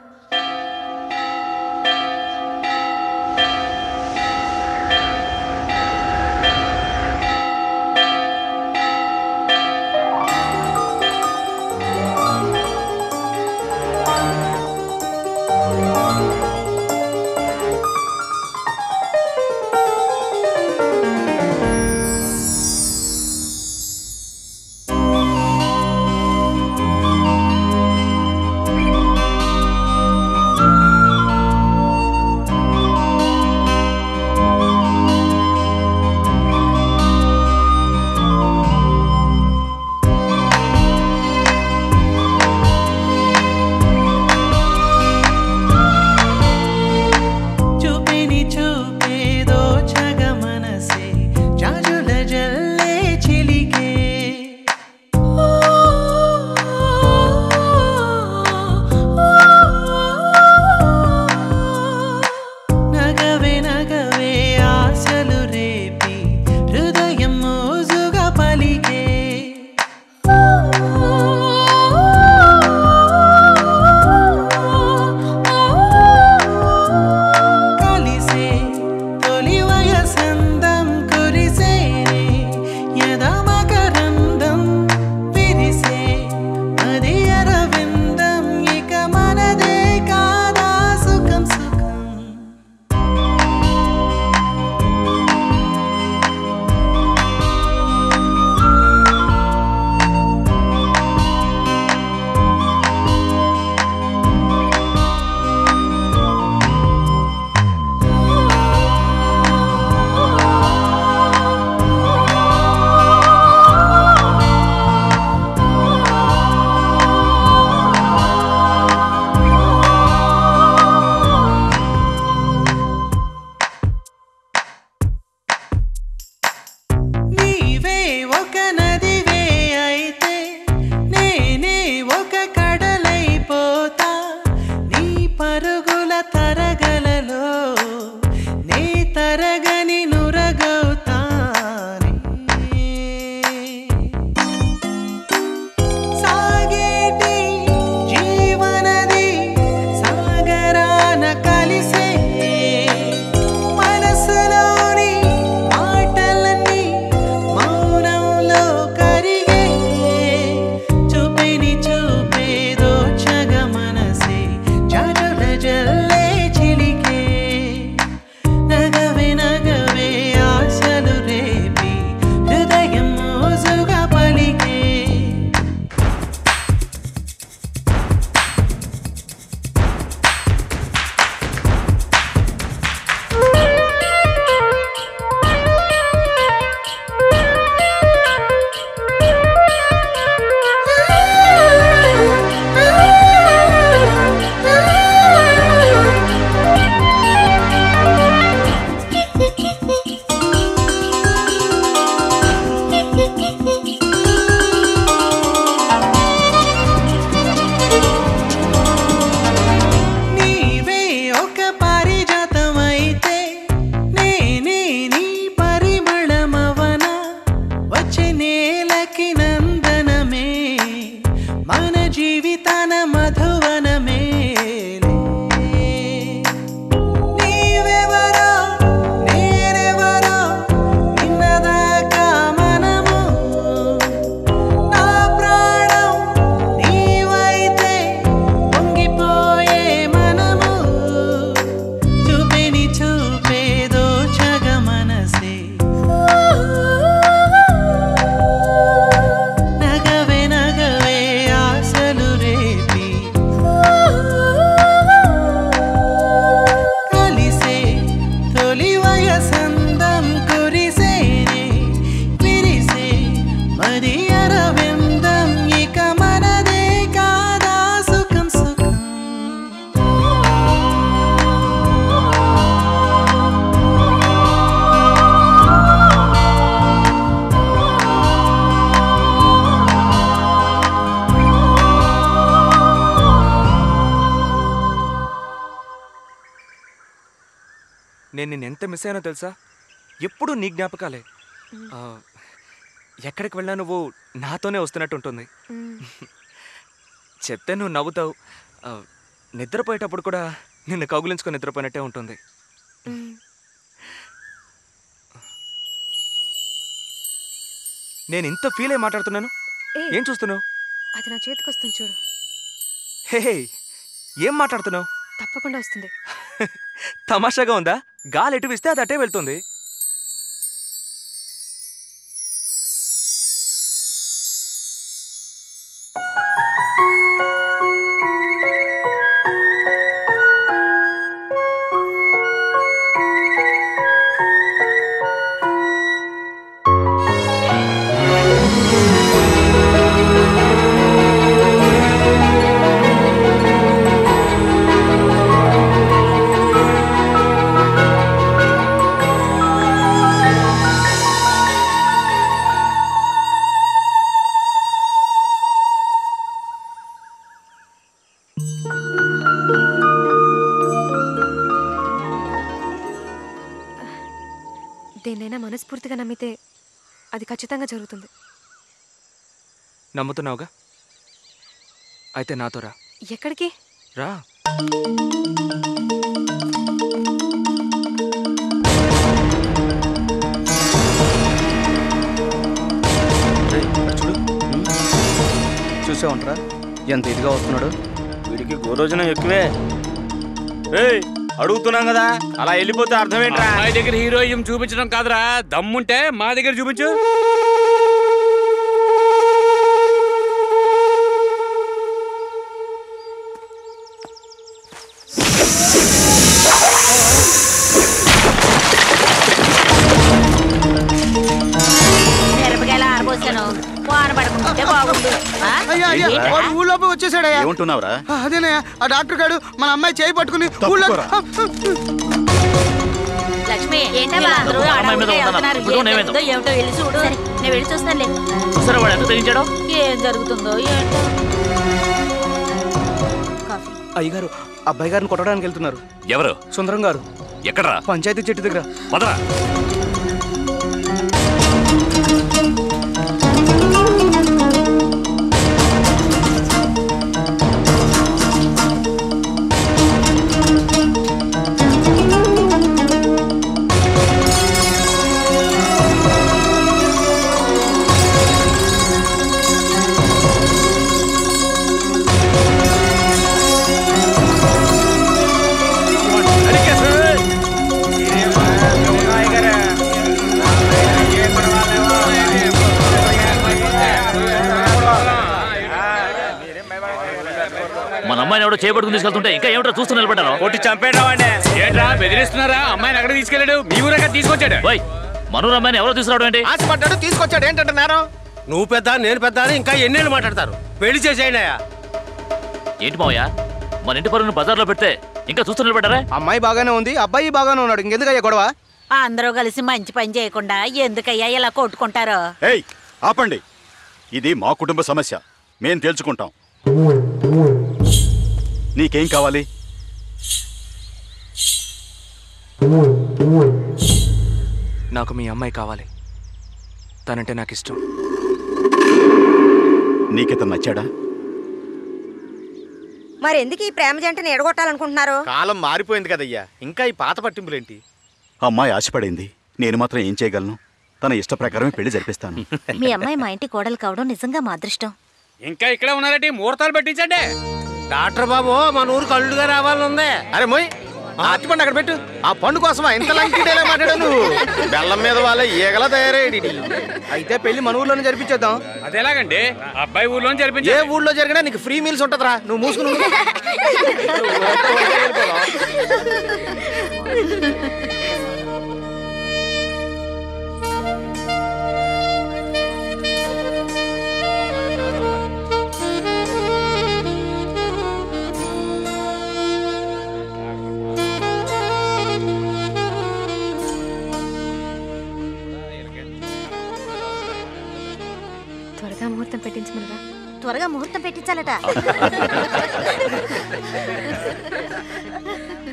మిస్ అయ్యానో తెలుసా? ఎప్పుడూ నీ జ్ఞాపకాలే. ఎక్కడికి వెళ్ళినా నువ్వు నాతోనే వస్తున్నట్టు ఉంటుంది చెప్తే నువ్వు నవ్వుతావు. నిద్రపోయేటప్పుడు కూడా నిన్ను కౌగులించుకొని నిద్రపోయినట్టే ఉంటుంది. నేను ఇంత ఫీల్ అయి మాట్లాడుతున్నాను? ఏ. చూస్తున్నావు? అది నా చేతికి వస్తుంది చూడు. హే, ఏం మాట్లాడుతున్నావు? తప్పకుండా వస్తుంది. [laughs] తమాషాగా ఉందా? గాలి ఎటు విస్తే అది అటే వెళ్తుంది. అది ఖచ్చితంగా జరుగుతుంది. నమ్ముతున్నావుగా? అయితే నాతో రా. ఎక్కడికి? రా. చూసావంటరా? ఎంత ఇదిగా వస్తున్నాడు. వీడికి గోరోజనం ఎక్కువే. ఏయ్ అడుగుతున్నాం కదా అలా వెళ్ళిపోతే అర్థం ఏంట్రా? మా దగ్గర హీరోయిజం చూపించడం కాదురా. దమ్ముంటే మా దగ్గర చూపించు. వచ్చేసాడయ్యా. ఏమంటున్నావురా? అదేనయ్యా ఆ డాక్టర్ గారు మన అమ్మాయి చేయి పట్టుకుని ఊళ్ళో లక్ష్మి ఏమిటో వెళ్ళి చూడు. నేను వెళ్ళి చూస్తానులే. వాడు ఎంత తెగించాడో? ఏం జరుగుతుందో ఏంటో. అయ్యగారు అబ్బాయి గారిని కొట్టడానికి వెళ్తున్నారు. ఎవరు? సుందరం గారు. ఎక్కడరా? పంచాయతీ చెట్టు దగ్గర. పదరా. ఎవడో చేపట్టుకుని తీసుకెళ్తుంటే ఇంకా ఏమిటో చూస్తూ నిలబడ్డారు కొట్టి చంపేటావండి ఏంట్రా బెదిరిస్తున్నారా? అమ్మాయిని అక్కడ తీసుకెళ్ళాడు? మీ ఊరగా తీసుకొచ్చాడు? ఓయ్ మనూరు అమ్మాయిని ఎవరో తీసుకురావడం ఏంటి? ఆశపడ్డాడు తీసుకొచ్చాడు. ఏంటంటే నేరం? నువ్వు పెద్ద నేను పెద్ద అని ఇంకా ఎన్నేళ్ళు మాట్లాడతారు? పెళ్ళి చేసేయండి ఏంటి మావయ్య? మన ఇంటి పరుగును బజార్లో పెడితే ఇంకా చూస్తూ నిలబడ్డారా? అమ్మాయి బాగానే ఉంది అబ్బాయి బాగానే ఉన్నాడు. ఇంకెందుకయ్యా గొడవ? అందరూ కలిసి మంచి పని చేయకుండా ఎందుకయ్యా ఇలా కొట్టుకుంటారో? ఏయ్ ఆపండి. ఇది మా కుటుంబ సమస్య. మేం తేల్చుకుంటాం. నీకేం కావాలి? నాకు మీ అమ్మాయి కావాలి. తనంటే నాకు ఇష్టం నీకితను నచ్చాడా? మరి ఎందుకు ఈ ప్రేమ జంటని ఎడగొట్టాలనుకుంటున్నారు? కాలం మారిపోయింది కదయ్యా. ఇంకా ఈ పాత పట్టింపులేంటి? అమ్మాయి ఆశపడింది. నేను మాత్రం ఏం చేయగలను? తన ఇష్ట ప్రకారమే పెళ్ళి జరిపిస్తాను. మీ అమ్మాయి మా ఇంటి కోడలు కావడం నిజంగా మా అదృష్టం. ఇంకా ఇక్కడ ఉన్నారంటే? ముహూర్తాలు పెట్టించండి. డాక్టర్ బాబు మన ఊరు కళ్ళుగా రావాలని ఉంది అరే మొయ్ ఆ అరటిపండు అక్కడ పెట్టు. ఆ పండు కోసమా ఇంత లంకిడేలా మాట్లాడావు నువ్వు? బెల్లం మీద వాళ్ళ ఈగల తయారయ్యాడు. అయితే పెళ్ళి మన ఊర్లోనే జరిపించేద్దాం. అది ఎలాగండి అబ్బాయి ఊర్లోనే జరిపించే ఏ ఊళ్ళో జరిగినా నీకు ఫ్రీ మీల్స్ ఉంటదిరా. నువ్వు మూసుకుని [laughs] [laughs] ముహూర్తం పెట్టించమనరా? త్వరగా ముహూర్తం పెట్టించాలట.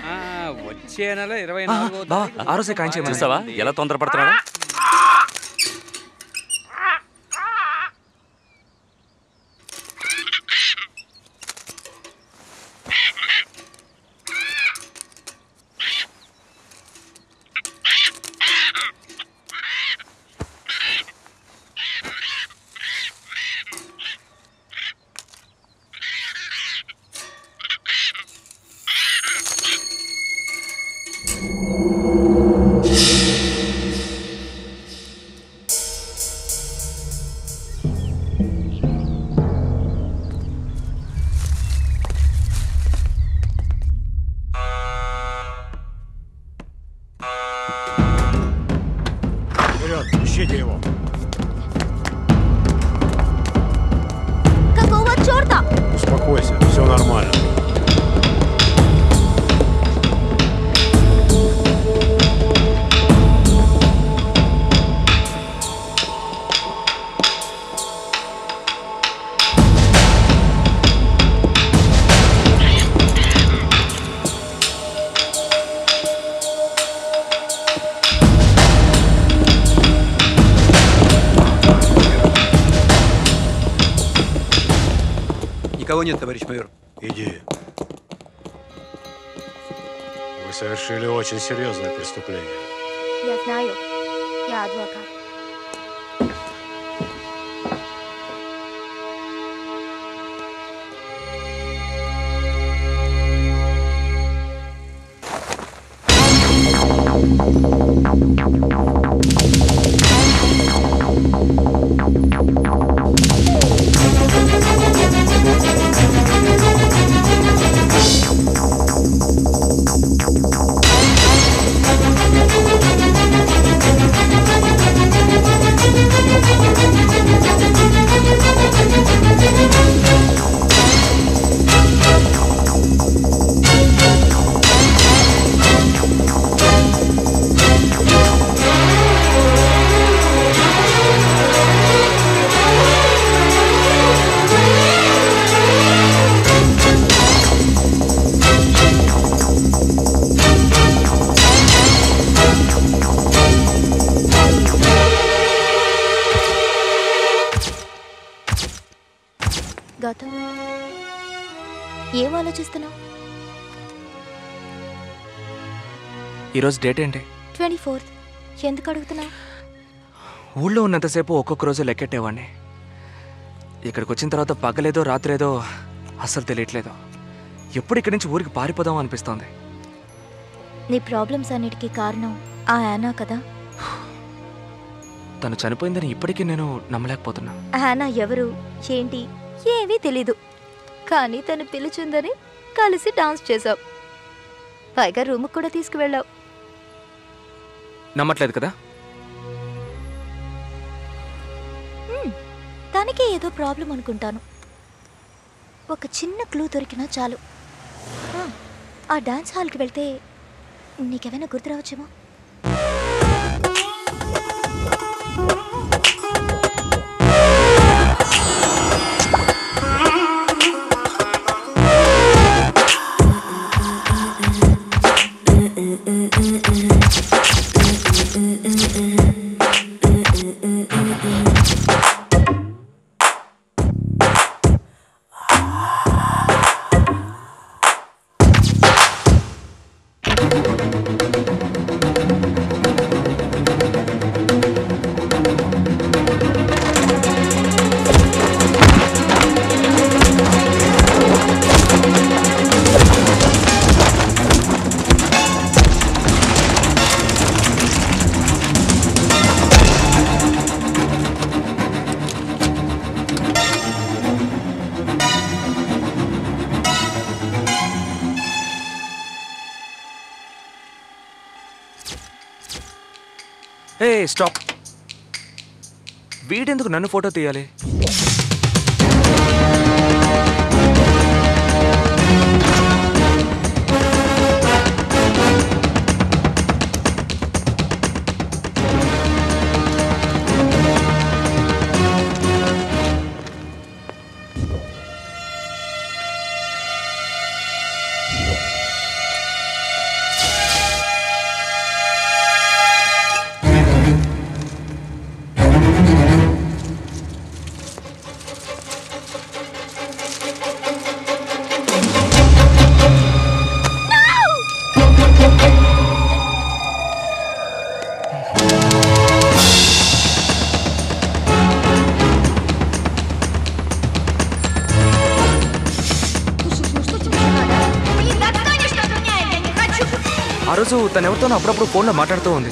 ఆ, వచ్చే నెల ఇరవై ఆ, నాలుగో బావా ఆ రోజే కాయం చేయమని చూసావా? ఎలా తొందరపడుతున్నాడా? товарищ майор. Иди. Вы совершили очень серьезное преступление. Я знаю. Я адвокат. ఈరోజు డేట్ ఏంటి? Twenty fourth. ఎందుకు అడుగుతున్నావు? ఊళ్ళో ఉన్నంతసేపు ఒక్కొక్క రోజు లెక్కెట్టేవాడిని. ఇక్కడికి వచ్చిన తర్వాత పగలేదో రాత్రేదో అస్సలు తెలియట్లేదు. ఎప్పుడు ఇక్కడి నుంచి ఊరికి పారిపోదాం అనిపిస్తోంది. నీ ప్రాబ్లమ్స్ అన్నిటికీ కారణం ఆ యానా కదా? తను చనిపోయిందని ఇప్పటికీ నేను నమ్మలేకపోతున్నా. యానా ఎవరు? ఏంటి? ఏమీ తెలీదు. కానీ తను పిలిచిందని కలిసి డాన్స్ చేసావు పైగా రూమ్కి కూడా తీసుకువెళ్ళావు. నమ్మట్లేదు కదా? తనకే ఏదో ప్రాబ్లం అనుకుంటాను. ఒక చిన్న క్లూ దొరికినా చాలు. ఆ, ఆ డాన్స్ హాల్కి వెళ్తే నీకేమైనా గుర్తు రావచ్చేమో? స్టాప్ వీడెందుకు నన్ను ఫోటో తీయాలి? తను ఎవరితోనో అప్పుడప్పుడు ఫోన్లో మాట్లాడుతూ ఉంది.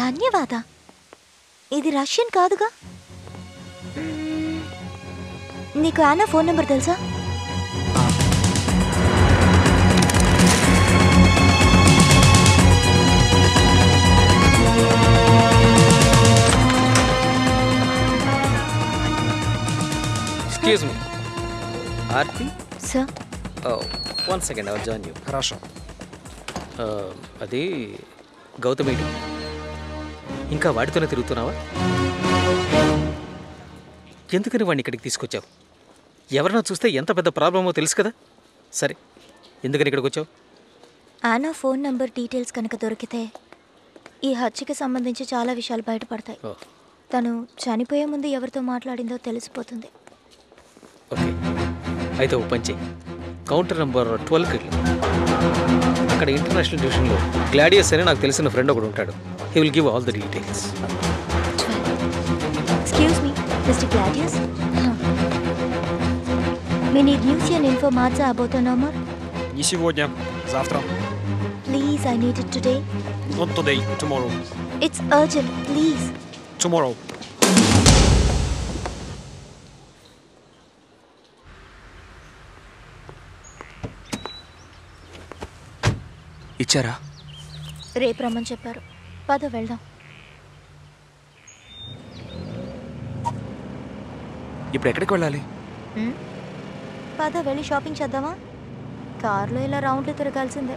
ధన్యవాద. ఇది రష్యన్ కాదుగా. నీకు ఆనా ఫోన్ నెంబర్ తెలుసా? Excuse me Aarti sir one second our join you రాష్ట్రం అది గౌతమిడి. ఇంకా వాడితోనే తిరుగుతున్నావా? ఎందుకని వాడిని ఇక్కడికి తీసుకొచ్చావు? ఎవరైనా చూస్తే ఎంత పెద్ద ప్రాబ్లమో తెలుసు కదా? సరే ఎందుకని ఇక్కడికి వచ్చావు? ఆనా ఫోన్ నంబర్ డీటెయిల్స్ కనుక దొరికితే ఈ హత్యకి సంబంధించి చాలా విషయాలు బయటపడతాయి. తను చనిపోయే ముందు ఎవరితో మాట్లాడిందో తెలిసిపోతుంది. ఓకే. అయితే ఓ పని చెయ్యి. కౌంటర్ నెంబర్ ట్వెల్వ్కి వెళ్ళు అక్కడ ఇంటర్నేషనల్ డివిజన్లో గ్లాడియస్ అని నాకు తెలిసిన ఫ్రెండ్ ఒకడు ఉంటాడు he will give all the details Excuse me, Mr. Gladius? We need news and information about the number. Не сегодня, завтра. Please, I need it today. Not today, tomorrow. It's urgent, please. Tomorrow. ఇచ్చారా? రేపు రమ్మని చెప్పారు. పద వెళ్దాం. ఇప్పుడు ఎక్కడికి వెళ్ళాలి? పద వెళ్ళి షాపింగ్ చేద్దామా? కార్లో ఇలా రౌండ్లు తిరగాల్సిందే.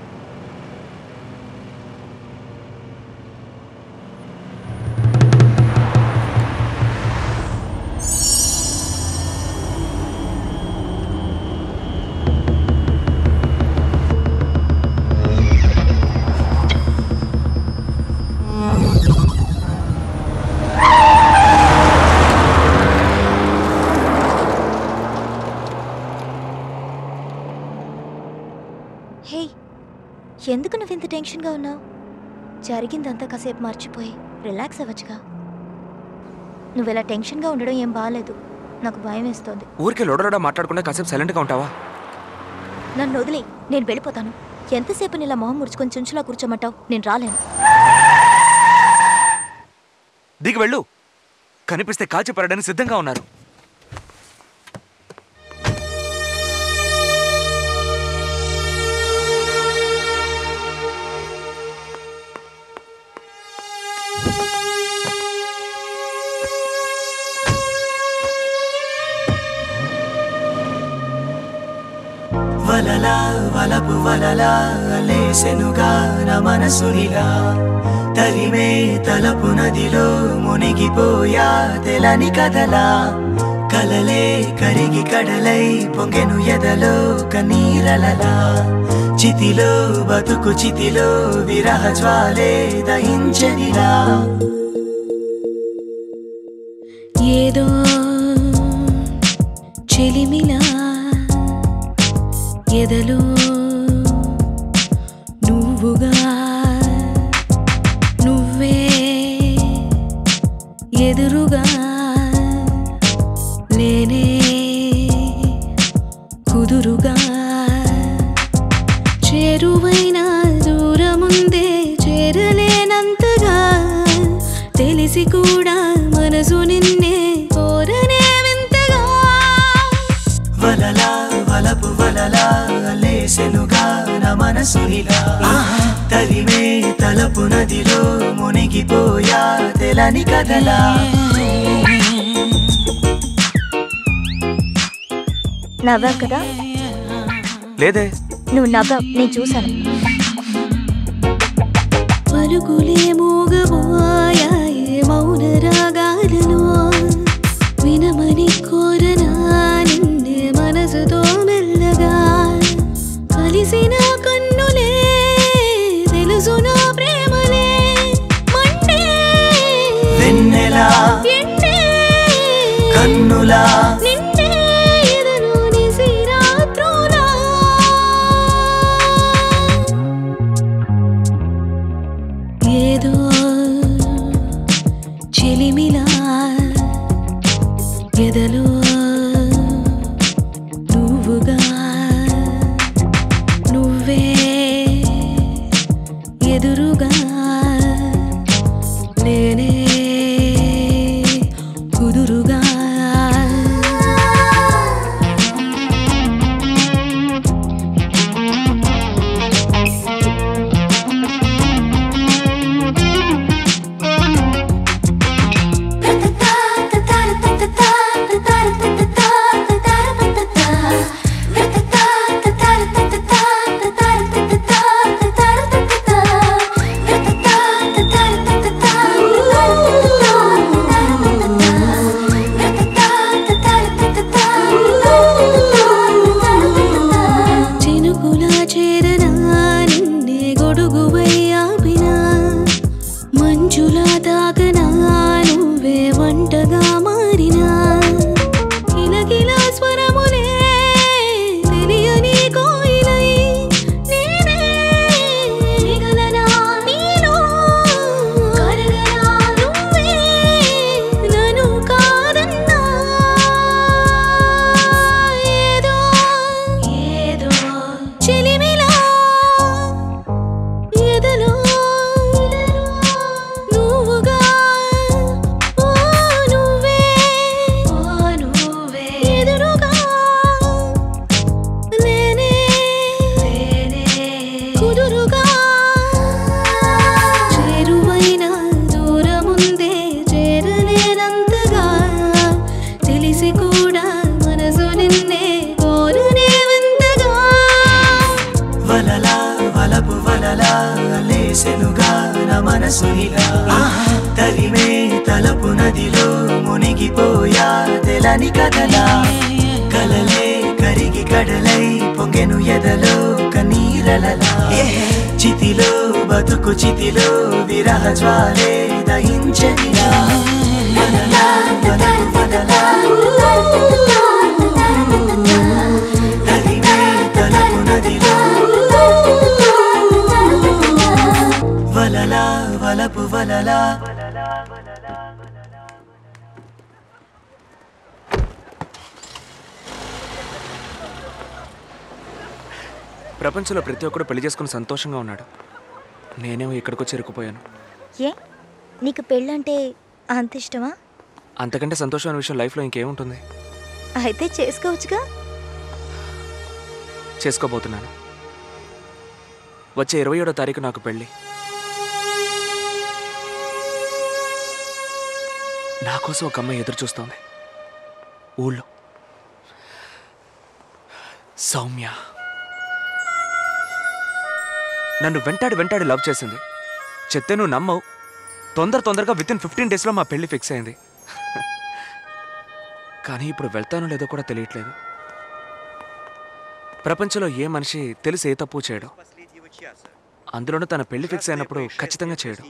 ఎందుకు నువ్వు ఇంత టెన్షన్గా ఉన్నావు? జరిగిందంతా కాసేపు మర్చిపోయి రిలాక్స్ అవ్వచ్చుగా. నువ్వు ఇలా టెన్షన్గా ఉండడం ఏం బాగాలేదు నాకు భయం వేస్తోంది. ఊరికే లొడలొడ మాట్లాడకుండా కాసేపు సైలెంట్గా ఉంటావా? నన్ను వదిలే నేను వెళ్ళిపోతాను. ఎంతసేపు నీలా మొహం ముడుచుకొని చుంచులా కూర్చోమంటావు? నేను రాలేను. దిగి వెళ్ళు. కనిపిస్తే కాల్చి పడడానికి సిద్ధంగా ఉన్నారు. వలలా లేసెనుగా నా మనసునిలా. తరిమే తలపు నదిలో మునిగిపోయా తెలని కదలా. కలలే కరిగి కడలై పొంగెను ఎదలో కనీరలలా చితిలో బతుకు చితిలో విరహ జ్వాలే దహించదిలా. ఏదో చెలిమిలా ఎదలో ఎదురుగా లేనే కుదురుగా. చేరువైన దూరముందే చేరలేనంతగా. తెలిసి కూడా మనసు నిన్నే కోరనే వింతగా. వలలా వలపు వలలా లేసెనుగా నా మనసునిలా తరిమే తలపు నదిలో తెలని కదలా. నవ్వావు కదా? లేదే. నువ్వు నవ్వావు నేను చూశాను. పలుకులే మూగబోయాయే మౌన పెళ్ళి చేసుకుని సంతోషంగా ఉన్నాడు. నేనేమో ఇక్కడికి వచ్చి ఇరుక్కుపోయాను ఏ? నీకు పెళ్ళంటే అంత ఇష్టమా? అంతకంటే సంతోషమైన విషయం లైఫ్లో ఇంకేముంటుంది? అయితే చేసుకోవచ్చుగా? చేసుకోబోతున్నాను. వచ్చే ఇరవై ఏడో తారీఖు నాకు పెళ్ళి. నా కోసం ఒక అమ్మాయి ఎదురు చూస్తోంది ఊళ్ళో. నన్ను వెంటాడి వెంటాడి లవ్ చేసింది చెప్తే నువ్వు నమ్మవు తొందర తొందరగా విత్ ఇన్ ఫిఫ్టీన్ డేస్లో మా పెళ్లి ఫిక్స్ అయింది కానీ ఇప్పుడు వెళ్తానో లేదో కూడా తెలియట్లేదు ప్రపంచంలో ఏ మనిషి తెలిసి ఏ తప్పు చేయడు అందులోనూ తన పెళ్లి ఫిక్స్ అయినప్పుడు ఖచ్చితంగా చేయడు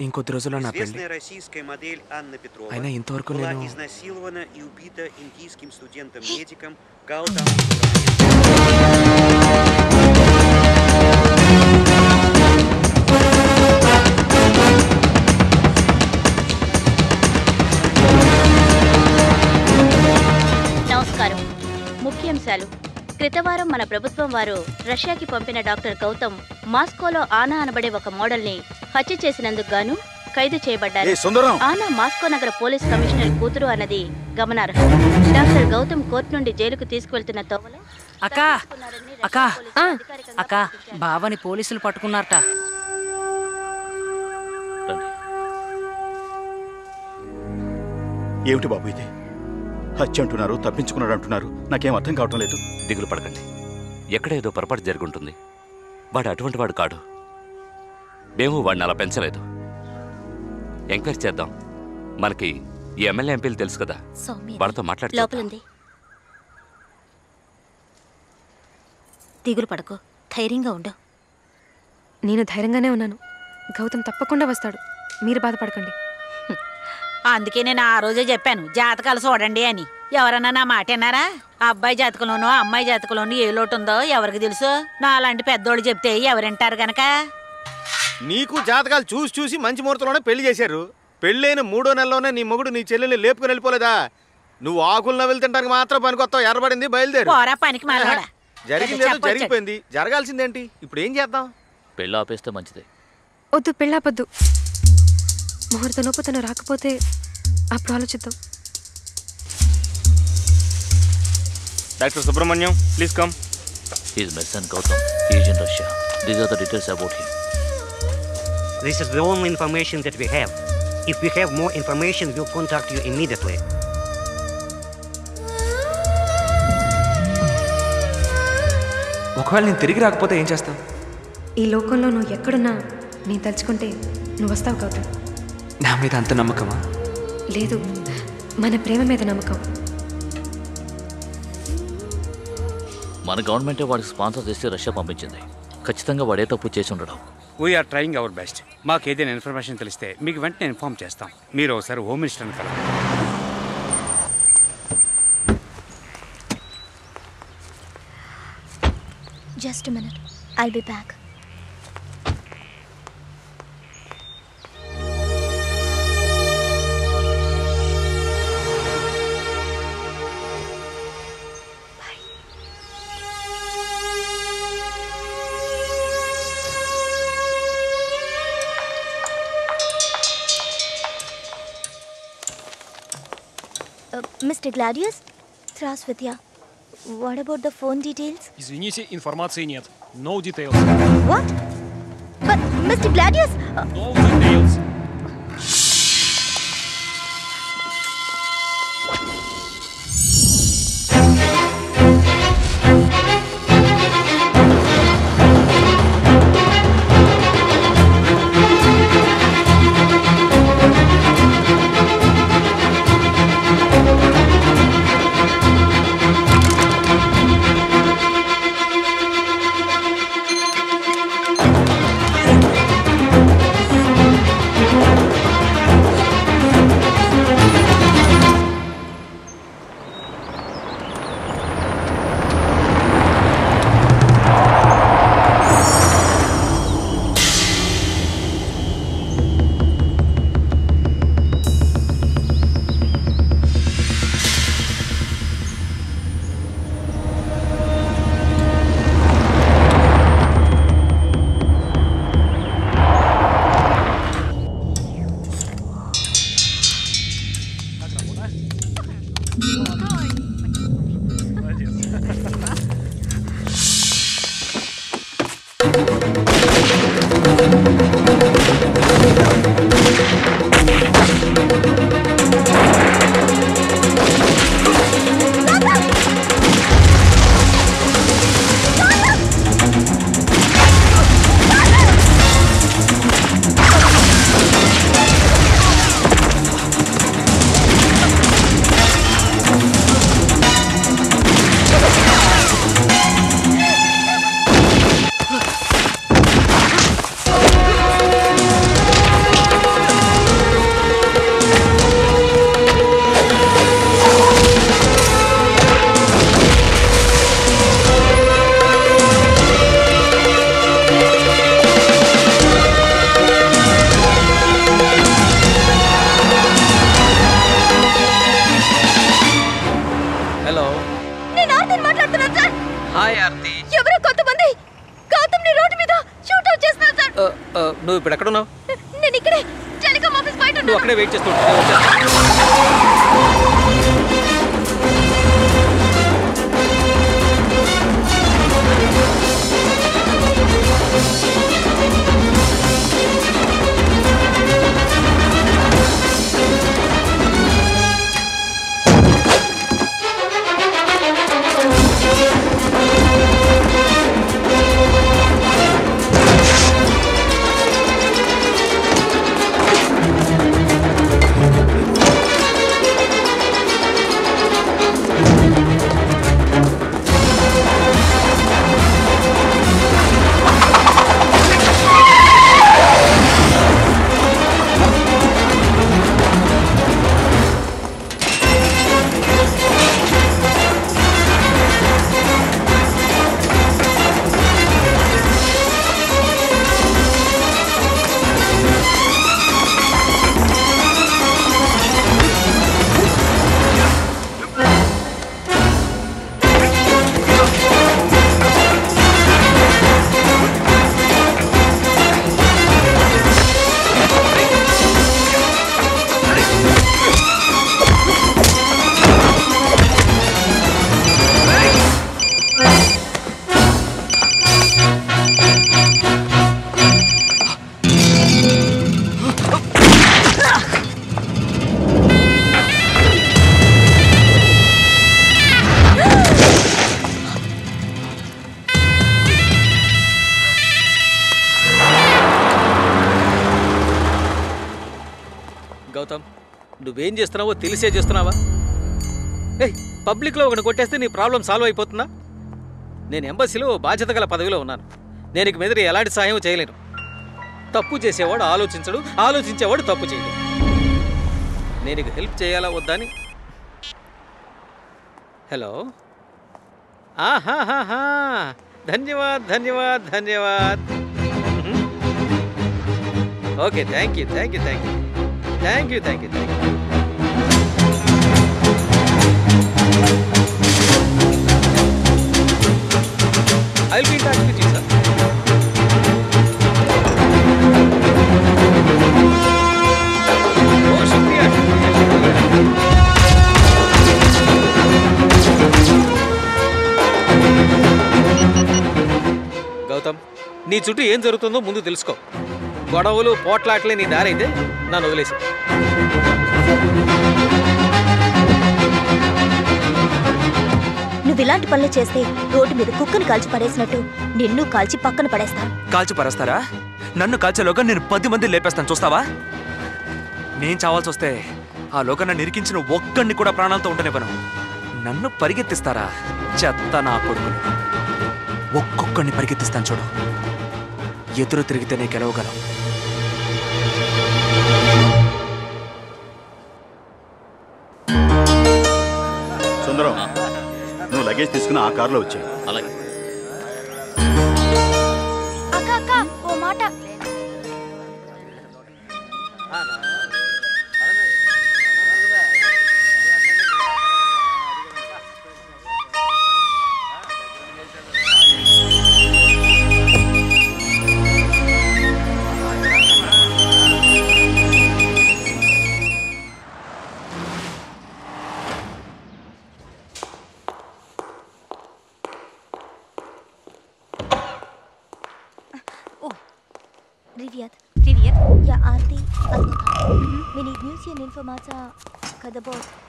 ఇంకొద్ది రోజుల్లో నా పెళ్లి Известная российская модель Анна Петрова అయినా ఇంతవరకు была నేను изнасилована и убита индийским студентом-медиком Гаутам క్రితవారం మన ప్రభుత్వం వారు రష్యాకి పంపిన డాక్టర్ గౌతమ్ మాస్కోలో ఆనా అనబడే ఒక మోడల్ని హత్య చేసినందుకు గాను ఖైదు చేయబడ్డారు! ఆనా మాస్కో నగర పోలీస్ కమిషనర్ కూతురు అన్నది గమనార్హం. డాక్టర్ గౌతమ్ కోర్టు నుండి జైలుకు తీసుకువెళ్తున్న తోవలో అక్క అక్క అక్క బావని పోలీసులు పట్టుకున్నారట. ఏమిటి బాబు ఇది? హత్య అంటున్నారు తప్పించుకున్నాడు అంటున్నారు. నాకేం అర్థం కావటం లేదు. దిగులు పడకండి. ఎక్కడ ఏదో పొరపాటు జరుగుంటుంది. వాడు అటువంటి వాడు కాడు. మేము వాడిని అలా పెంచలేదు. ఎంక్వైరీ చేద్దాం. మనకి ఈ ఎమ్మెల్యే ఎంపీలు తెలుసు కదా. సౌమ్య వాళ్ళతో మాట్లాడుతూ లోపలుంది దిగులు పడకు. ధైర్యంగా ఉండు. నేను ధైర్యంగానే ఉన్నాను. గౌతమ్ తప్పకుండా వస్తాడు. మీరు బాధపడకండి. అందుకే నేను ఆ రోజే చెప్పాను జాతకాలు చూడండి అని. ఎవరన్నా నా మాట విన్నారా? అబ్బాయి జాతకంలోనో అమ్మాయి జాతకంలోనూ ఏ లోటు ఉందో ఎవరికి తెలుసు? నా అలాంటి పెద్దోళ్ళు చెప్తే ఎవరింటారు గనక? నీకు జాతకాలు చూసి చూసి మంచి ముహూర్తంలోనే పెళ్ళి చేశారు. పెళ్ళైన మూడో నెలలోనే నీ మొగుడు నీ చెల్లెల్ని లేపుకుని వెళ్ళిపోలేదా? నువ్వు ఆకులు నవ్వులు తింటానికి మాత్రం పనికొత్తావు ఎర్రబడింది బయలుదేరు. పనికి. జరిగింది. జరిగిపోయింది. జరగాల్సిందేంటి? ఇప్పుడు ఏం చేద్దాం? పెళ్ళి ఆపేస్తే మంచిదే. వద్దు పెళ్ళాపొద్దు ముహూర్తం లోపు తను రాకపోతే అప్పుడు ఆలోచిద్దాం. Doctor Subrahmanyam please come. Is mess and Gautam is in Russia these are the details about him This is the only information that we have. If we have more information, we'll contact you immediately. ఒకవేళ నేను తిరిగి రాకపోతే ఏం చేస్తావు? ఈ లోకంలో నువ్వు ఎక్కడున్నా నేను తలుచుకుంటే నువ్వు వస్తావు గౌతమ్. నా మీద అంత నమ్మకమా? లేదు మన ప్రేమ మీద నమ్మకం. మన గవర్నమెంటే వాడికి స్పాన్సర్ చేసి రష్యా పంపించింది. ఖచ్చితంగా వాడే తప్పు చేసి ఉండడం. వీఆర్ ట్రయింగ్ అవర్ బెస్ట్ మాకు ఏదైనా ఇన్ఫర్మేషన్ తెలిస్తే మీకు వెంటనే ఇన్ఫార్మ్ చేస్తాం. మీరు ఒకసారి హోమ్ మినిస్టర్ని కలవండి. Just minute I'll be back Mr. Gladius? Здравствуйте. What about the phone details? Извините, информации нет. No details. What? But, Mr. Gladius? uh, No details. నువ్వేం చేస్తున్నావో తెలిసే చేస్తున్నావా? ఏయ్ పబ్లిక్లో ఒకటి కొట్టేస్తే నీ ప్రాబ్లం సాల్వ్ అయిపోతుందా? నేను ఎంబసీలో బాధ్యత గల పదవిలో ఉన్నాను. నేను ఇక మీద ఎలాంటి సహాయం చేయలేను. తప్పు చేసేవాడు ఆలోచించడు ఆలోచించేవాడు తప్పు చేయడు. నేను ఇక హెల్ప్ చేయాలా వద్దా అని? హలో? ఆహాహాహా! ధన్యవాద్ ధన్యవాద్ ధన్యవాద్. Okay thank you thank you thank you thank you thank you I will oh, Gautam నీ చుట్టూ ఏం జరుగుతుందో ముందు తెలుసుకో. గొడవలు పోట్లాట్లే నీ దారైతే నన్ను వదిలేసి నువ్వు ఇలాంటి పనులు చేస్తే రోడ్డు మీద కుక్కను కాల్చి పడేసినట్టు నిన్ను కాల్చి పక్కన పడేస్తాను కాల్చి పరేస్తారా నన్ను కాల్చేలోగా నేను పది మంది లేపేస్తాను చూస్తావా? నేను చావాల్సి వస్తే ఆ లోకన్న నిరికించిన ఒక్కడిని కూడా ప్రాణాలతో ఉండనివ్వను. నన్ను పరిగెత్తిస్తారా? చెత్త నా కొడుకులు ఒక్కొక్కడిని పరిగెత్తిస్తాను చూడు. ఎదురు తిరిగితేనే గెలవగలం. సుందరం లగేజ్ తీసుకుని ఆ కారులో వచ్చాయి అలాగే. the boat.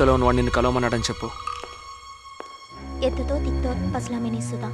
ఫోటోలో ఉన్నవాడు నిన్ను కలవమన్నాడని చెప్పు. ఎత్తుతో తిక్తో పసలామిని సుధా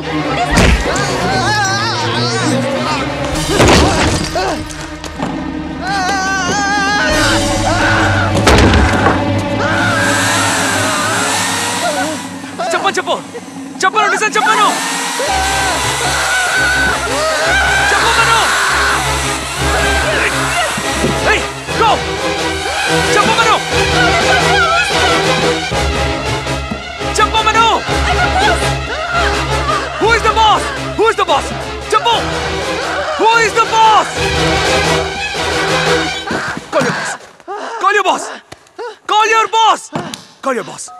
పో Call your boss.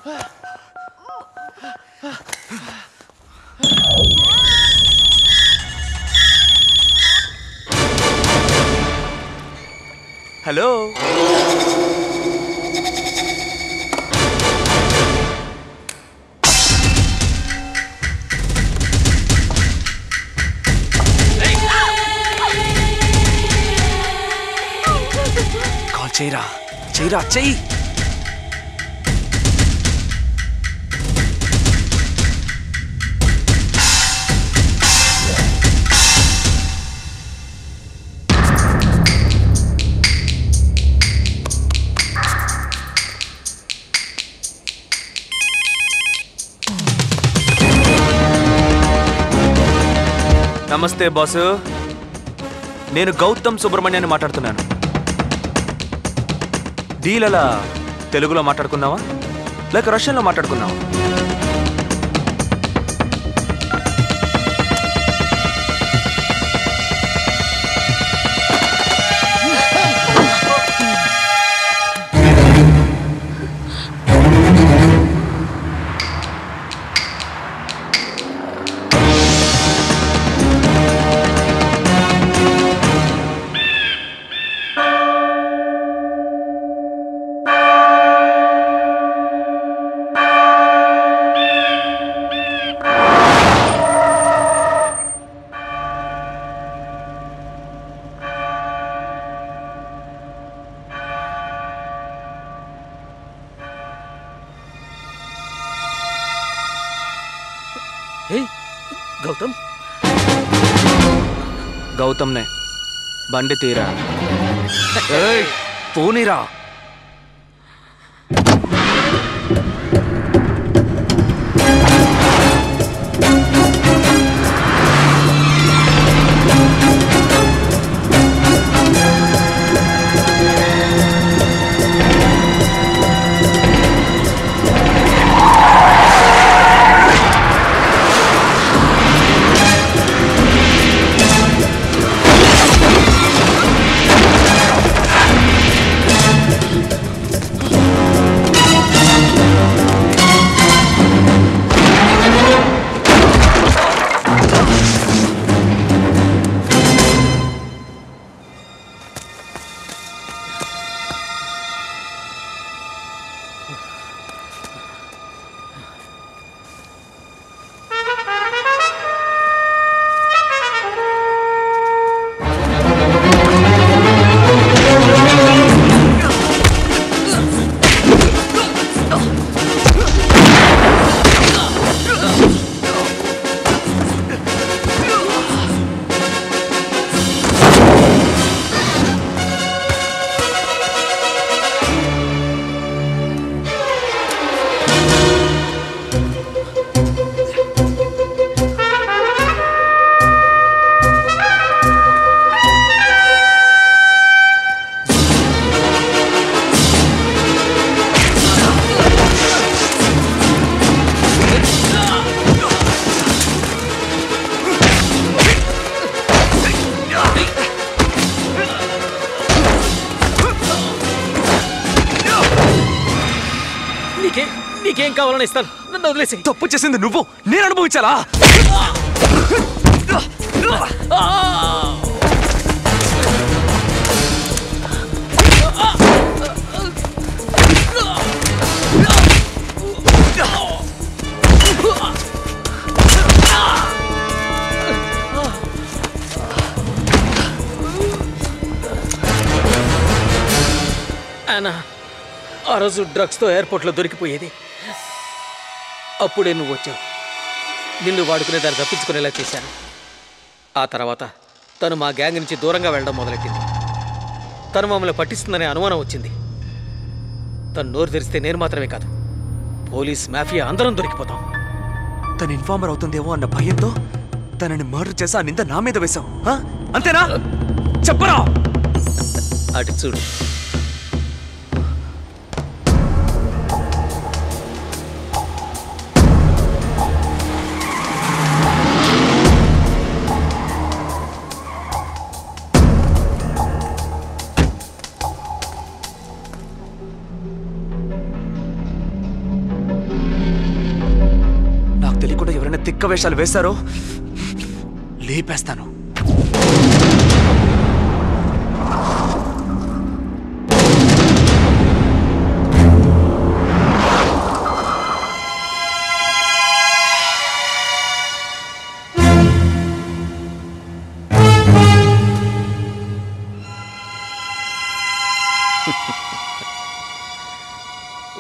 Hello call చేయరా చేయరా చెయ్యి నమస్తే బాసు. నేను గౌతమ్ సుబ్రహ్మణ్యాన్ని మాట్లాడుతున్నాను. డీల్ అలా తెలుగులో మాట్లాడుకున్నావా? లేక రష్యన్లో మాట్లాడుకున్నావా? గౌతమ్నే బండి తీరా ఏయ్, పోనీరా కావాలని ఇస్తాను. నన్ను వదిలేసి. తప్పు చేసింది నువ్వు. నేను అనుభవించాలా? అనా ఆ రోజు డ్రగ్స్తో ఎయిర్పోర్ట్లో దొరికిపోయేది. అప్పుడే నువ్వు వచ్చావు. నిన్ను వాడుకునే దాన్ని తప్పించుకునేలా చేశాను. ఆ తర్వాత తను మా గ్యాంగ్ నుంచి దూరంగా వెళ్ళడం మొదలెట్టింది. తను మమ్మల్ని పట్టిస్తుందనే అనుమానం వచ్చింది. తను నోరు తెరిస్తే నేను మాత్రమే కాదు పోలీస్ మాఫియా అందరం దొరికిపోతాం. తను ఇన్ఫార్మర్ అవుతుందేమో అన్న భయంతో తనని మర్డర్ చేసి ఆ నింద నా మీద వేశావు ఆ? అంతేనా? చెప్పరా? అటు చూడు. తెలియకుండా వేషాలు వేశారో? లేపేస్తాను.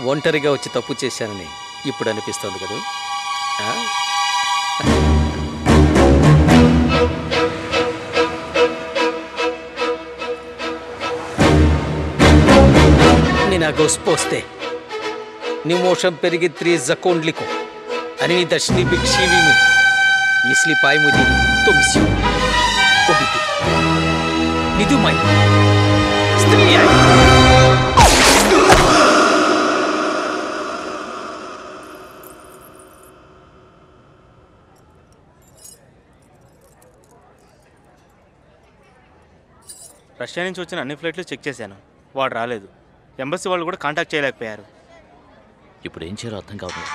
ఒంటరిగా వచ్చి తప్పు చేశానని ఇప్పుడు అనిపిస్తోంది కదా? Na gosposte, ni mošam perigitri zakondliku, ani dašni bikšivimi, если поймуди, то все, убити. Не думай, стреляй! Russia నుంచి వచ్చిన అన్ని ఫ్లైట్లు చెక్ చేశాను. వాడు రాలేదు. ఎంబసీ వాళ్ళు కూడా కాంటాక్ట్ చేయలేకపోయారు. ఇప్పుడు ఏం చేయాలో అర్థం కావట్లేదు.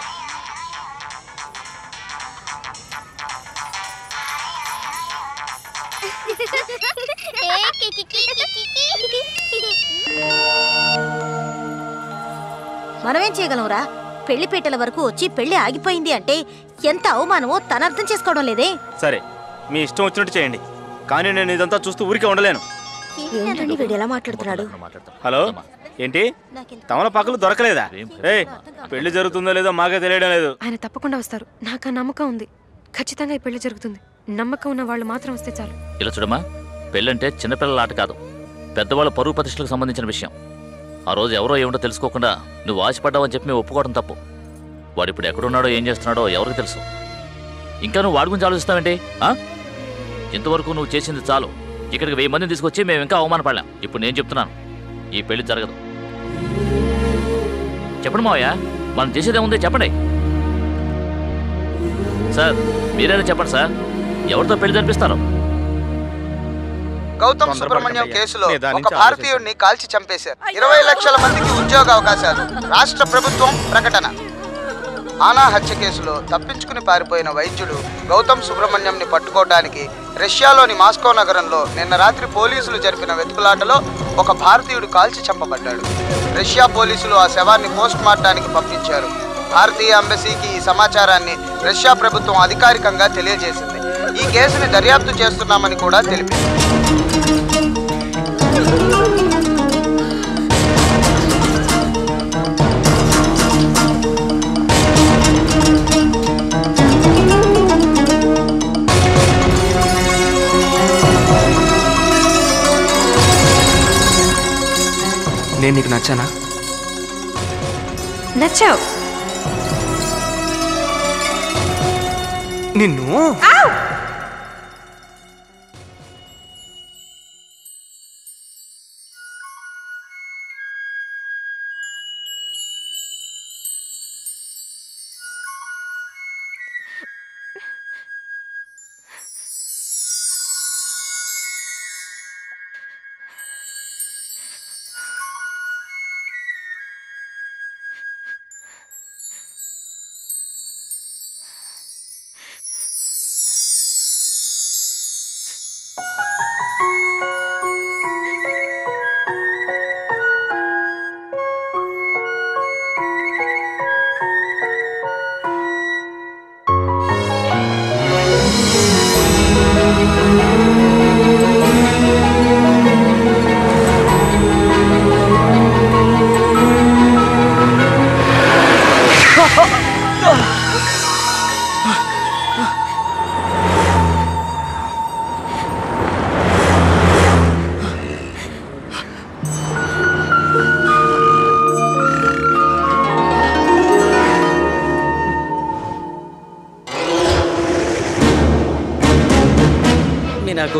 మనమేం చేయగలంరా పెళ్ళి పీటల వరకు వచ్చి పెళ్ళి ఆగిపోయింది అంటే ఎంత అవమానమో తన అర్థం చేసుకోవడం లేదే? సరే మీ ఇష్టం వచ్చినట్టు చేయండి. కానీ నేను ఇదంతా చూస్తూ ఊరికే ఉండలేను. ఏంటండి వీడు ఎలా మాట్లాడుతున్నాడు? హలో? ఏంటి? తమలపాకులు దొరకలేదా? ఏ పెళ్ళి జరుగుతుందో లేదో మాకే తెలియడం లేదు. ఆయన తప్పకుండా వస్తారు. నాకు ఆ నమ్మకం ఉంది. ఖచ్చితంగా ఈ పెళ్ళి జరుగుతుంది. నమ్మకం ఉన్న వాళ్ళు మాత్రం వస్తే చాలు. ఇలా చూడమ్మా పెళ్ళంటే చిన్నపిల్లల ఆట కాదు. పెద్దవాళ్ళ పరువు ప్రతిష్టలకు సంబంధించిన విషయం. ఆ రోజు ఎవరో ఏమిటో తెలుసుకోకుండా నువ్వు ఆశపడ్డావని చెప్పి మేము ఒప్పుకోవడం తప్పు. వాడు ఇప్పుడు ఎక్కడున్నాడో ఏం చేస్తున్నాడో ఎవరికి తెలుసు? ఇంకా నువ్వు వాడి గురించి ఆలోచిస్తావేంటి? ఆ? ఇంతవరకు నువ్వు చేసింది చాలు. ఇక్కడికి వెయ్యి మందిని తీసుకొచ్చి మేము ఇంకా అవమానపడలేం. ఇప్పుడు నేను చెప్తున్నాను. ఈ పెళ్ళి జరగదు. చెప్పండి మావయ్య మనం చేసేదేముంది చెప్పండి. సార్ మీరైనా చెప్పండి సార్ ఎవరితో పెళ్ళి జరిపిస్తారు? గౌతమ్ సుబ్రహ్మణ్యం కేసులో ఒక భారతీయుడిని కాల్చి చంపేశారు. ఇరవై లక్షల మందికి ఉద్యోగ అవకాశాలు. రాష్ట్ర ప్రభుత్వం ప్రకటన. ఆనా హత్య కేసులో తప్పించుకుని పారిపోయిన వైద్యుడు గౌతమ్ సుబ్రహ్మణ్యంని పట్టుకోవడానికి రష్యాలోని మాస్కో నగరంలో నిన్న రాత్రి పోలీసులు జరిపిన వెతుకులాటలో ఒక భారతీయుడు కాల్చి చంపబడ్డాడు. రష్యా పోలీసులు ఆ శవాన్ని పోస్ట్ మార్టానికి పంపించారు. భారతీయ అంబసీకి ఈ సమాచారాన్ని రష్యా ప్రభుత్వం అధికారికంగా తెలియజేసింది. ఈ కేసుని దర్యాప్తు చేస్తున్నామని కూడా తెలిపింది. నేను నీకు నచ్చానా? నచ్చావు. నిన్ను?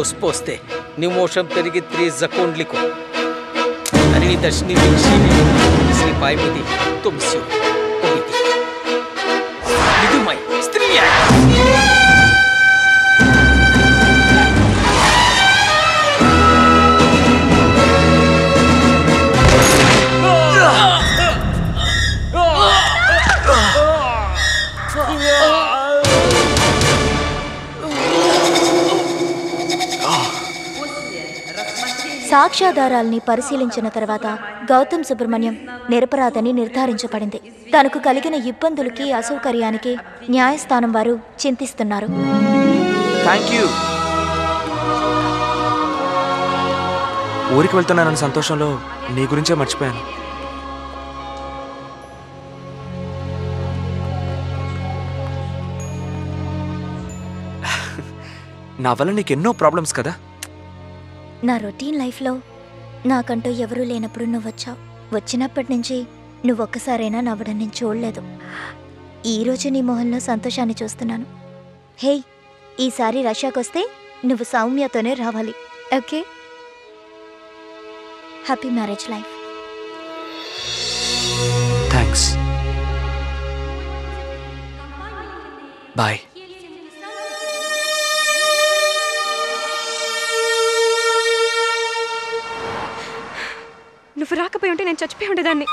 ನ್ಯೂಸ್ ಪೋಸ್ತೆ ನಿಮೋಷಂ ತೆರಿಗೆ ತ್ರೀ ಜಕೊಂಡ್ಲಿಕ್ಕೋ ನನಗೆ ದರ್ಶನಿ ಭಿಕ್ಷಿ ಶ್ರೀ ಪಾಯ್ಮಿತಿ ತುಮ್ಸ್ಯೋ సాక్ష్యాధారాల్ని పరిశీలించిన తర్వాత గౌతమ్ సుబ్రహ్మణ్యం నిరపరాధని నిర్ధారించబడింది. తనకు కలిగిన ఇబ్బందులకి అసౌకర్యానికి న్యాయస్థానం వారు చింతిస్తున్నారు. ఊరికి వెళ్తున్నానన్న సంతోషంలో నీ గురించే మర్చిపోయాను. నా వల్ల నీకు ఎన్నో ప్రాబ్లమ్స్ కదా? నా రొటీన్ లైఫ్లో నాకంటూ ఎవరూ లేనప్పుడు నువ్వు వచ్చావు వచ్చినప్పటి నుంచి నువ్వు ఒక్కసారైనా నవ్వడం నేను చూడలేదు. ఈరోజు నీ మొహంలో సంతోషాన్ని చూస్తున్నాను. హే ఈసారి రష్యాకొస్తే నువ్వు సౌమ్యతోనే రావాలి. Okay? Happy marriage life. Thanks bye. నువ్వు రాకపోయి ఉంటే నేను చచ్చిపోయి ఉండేదాన్ని.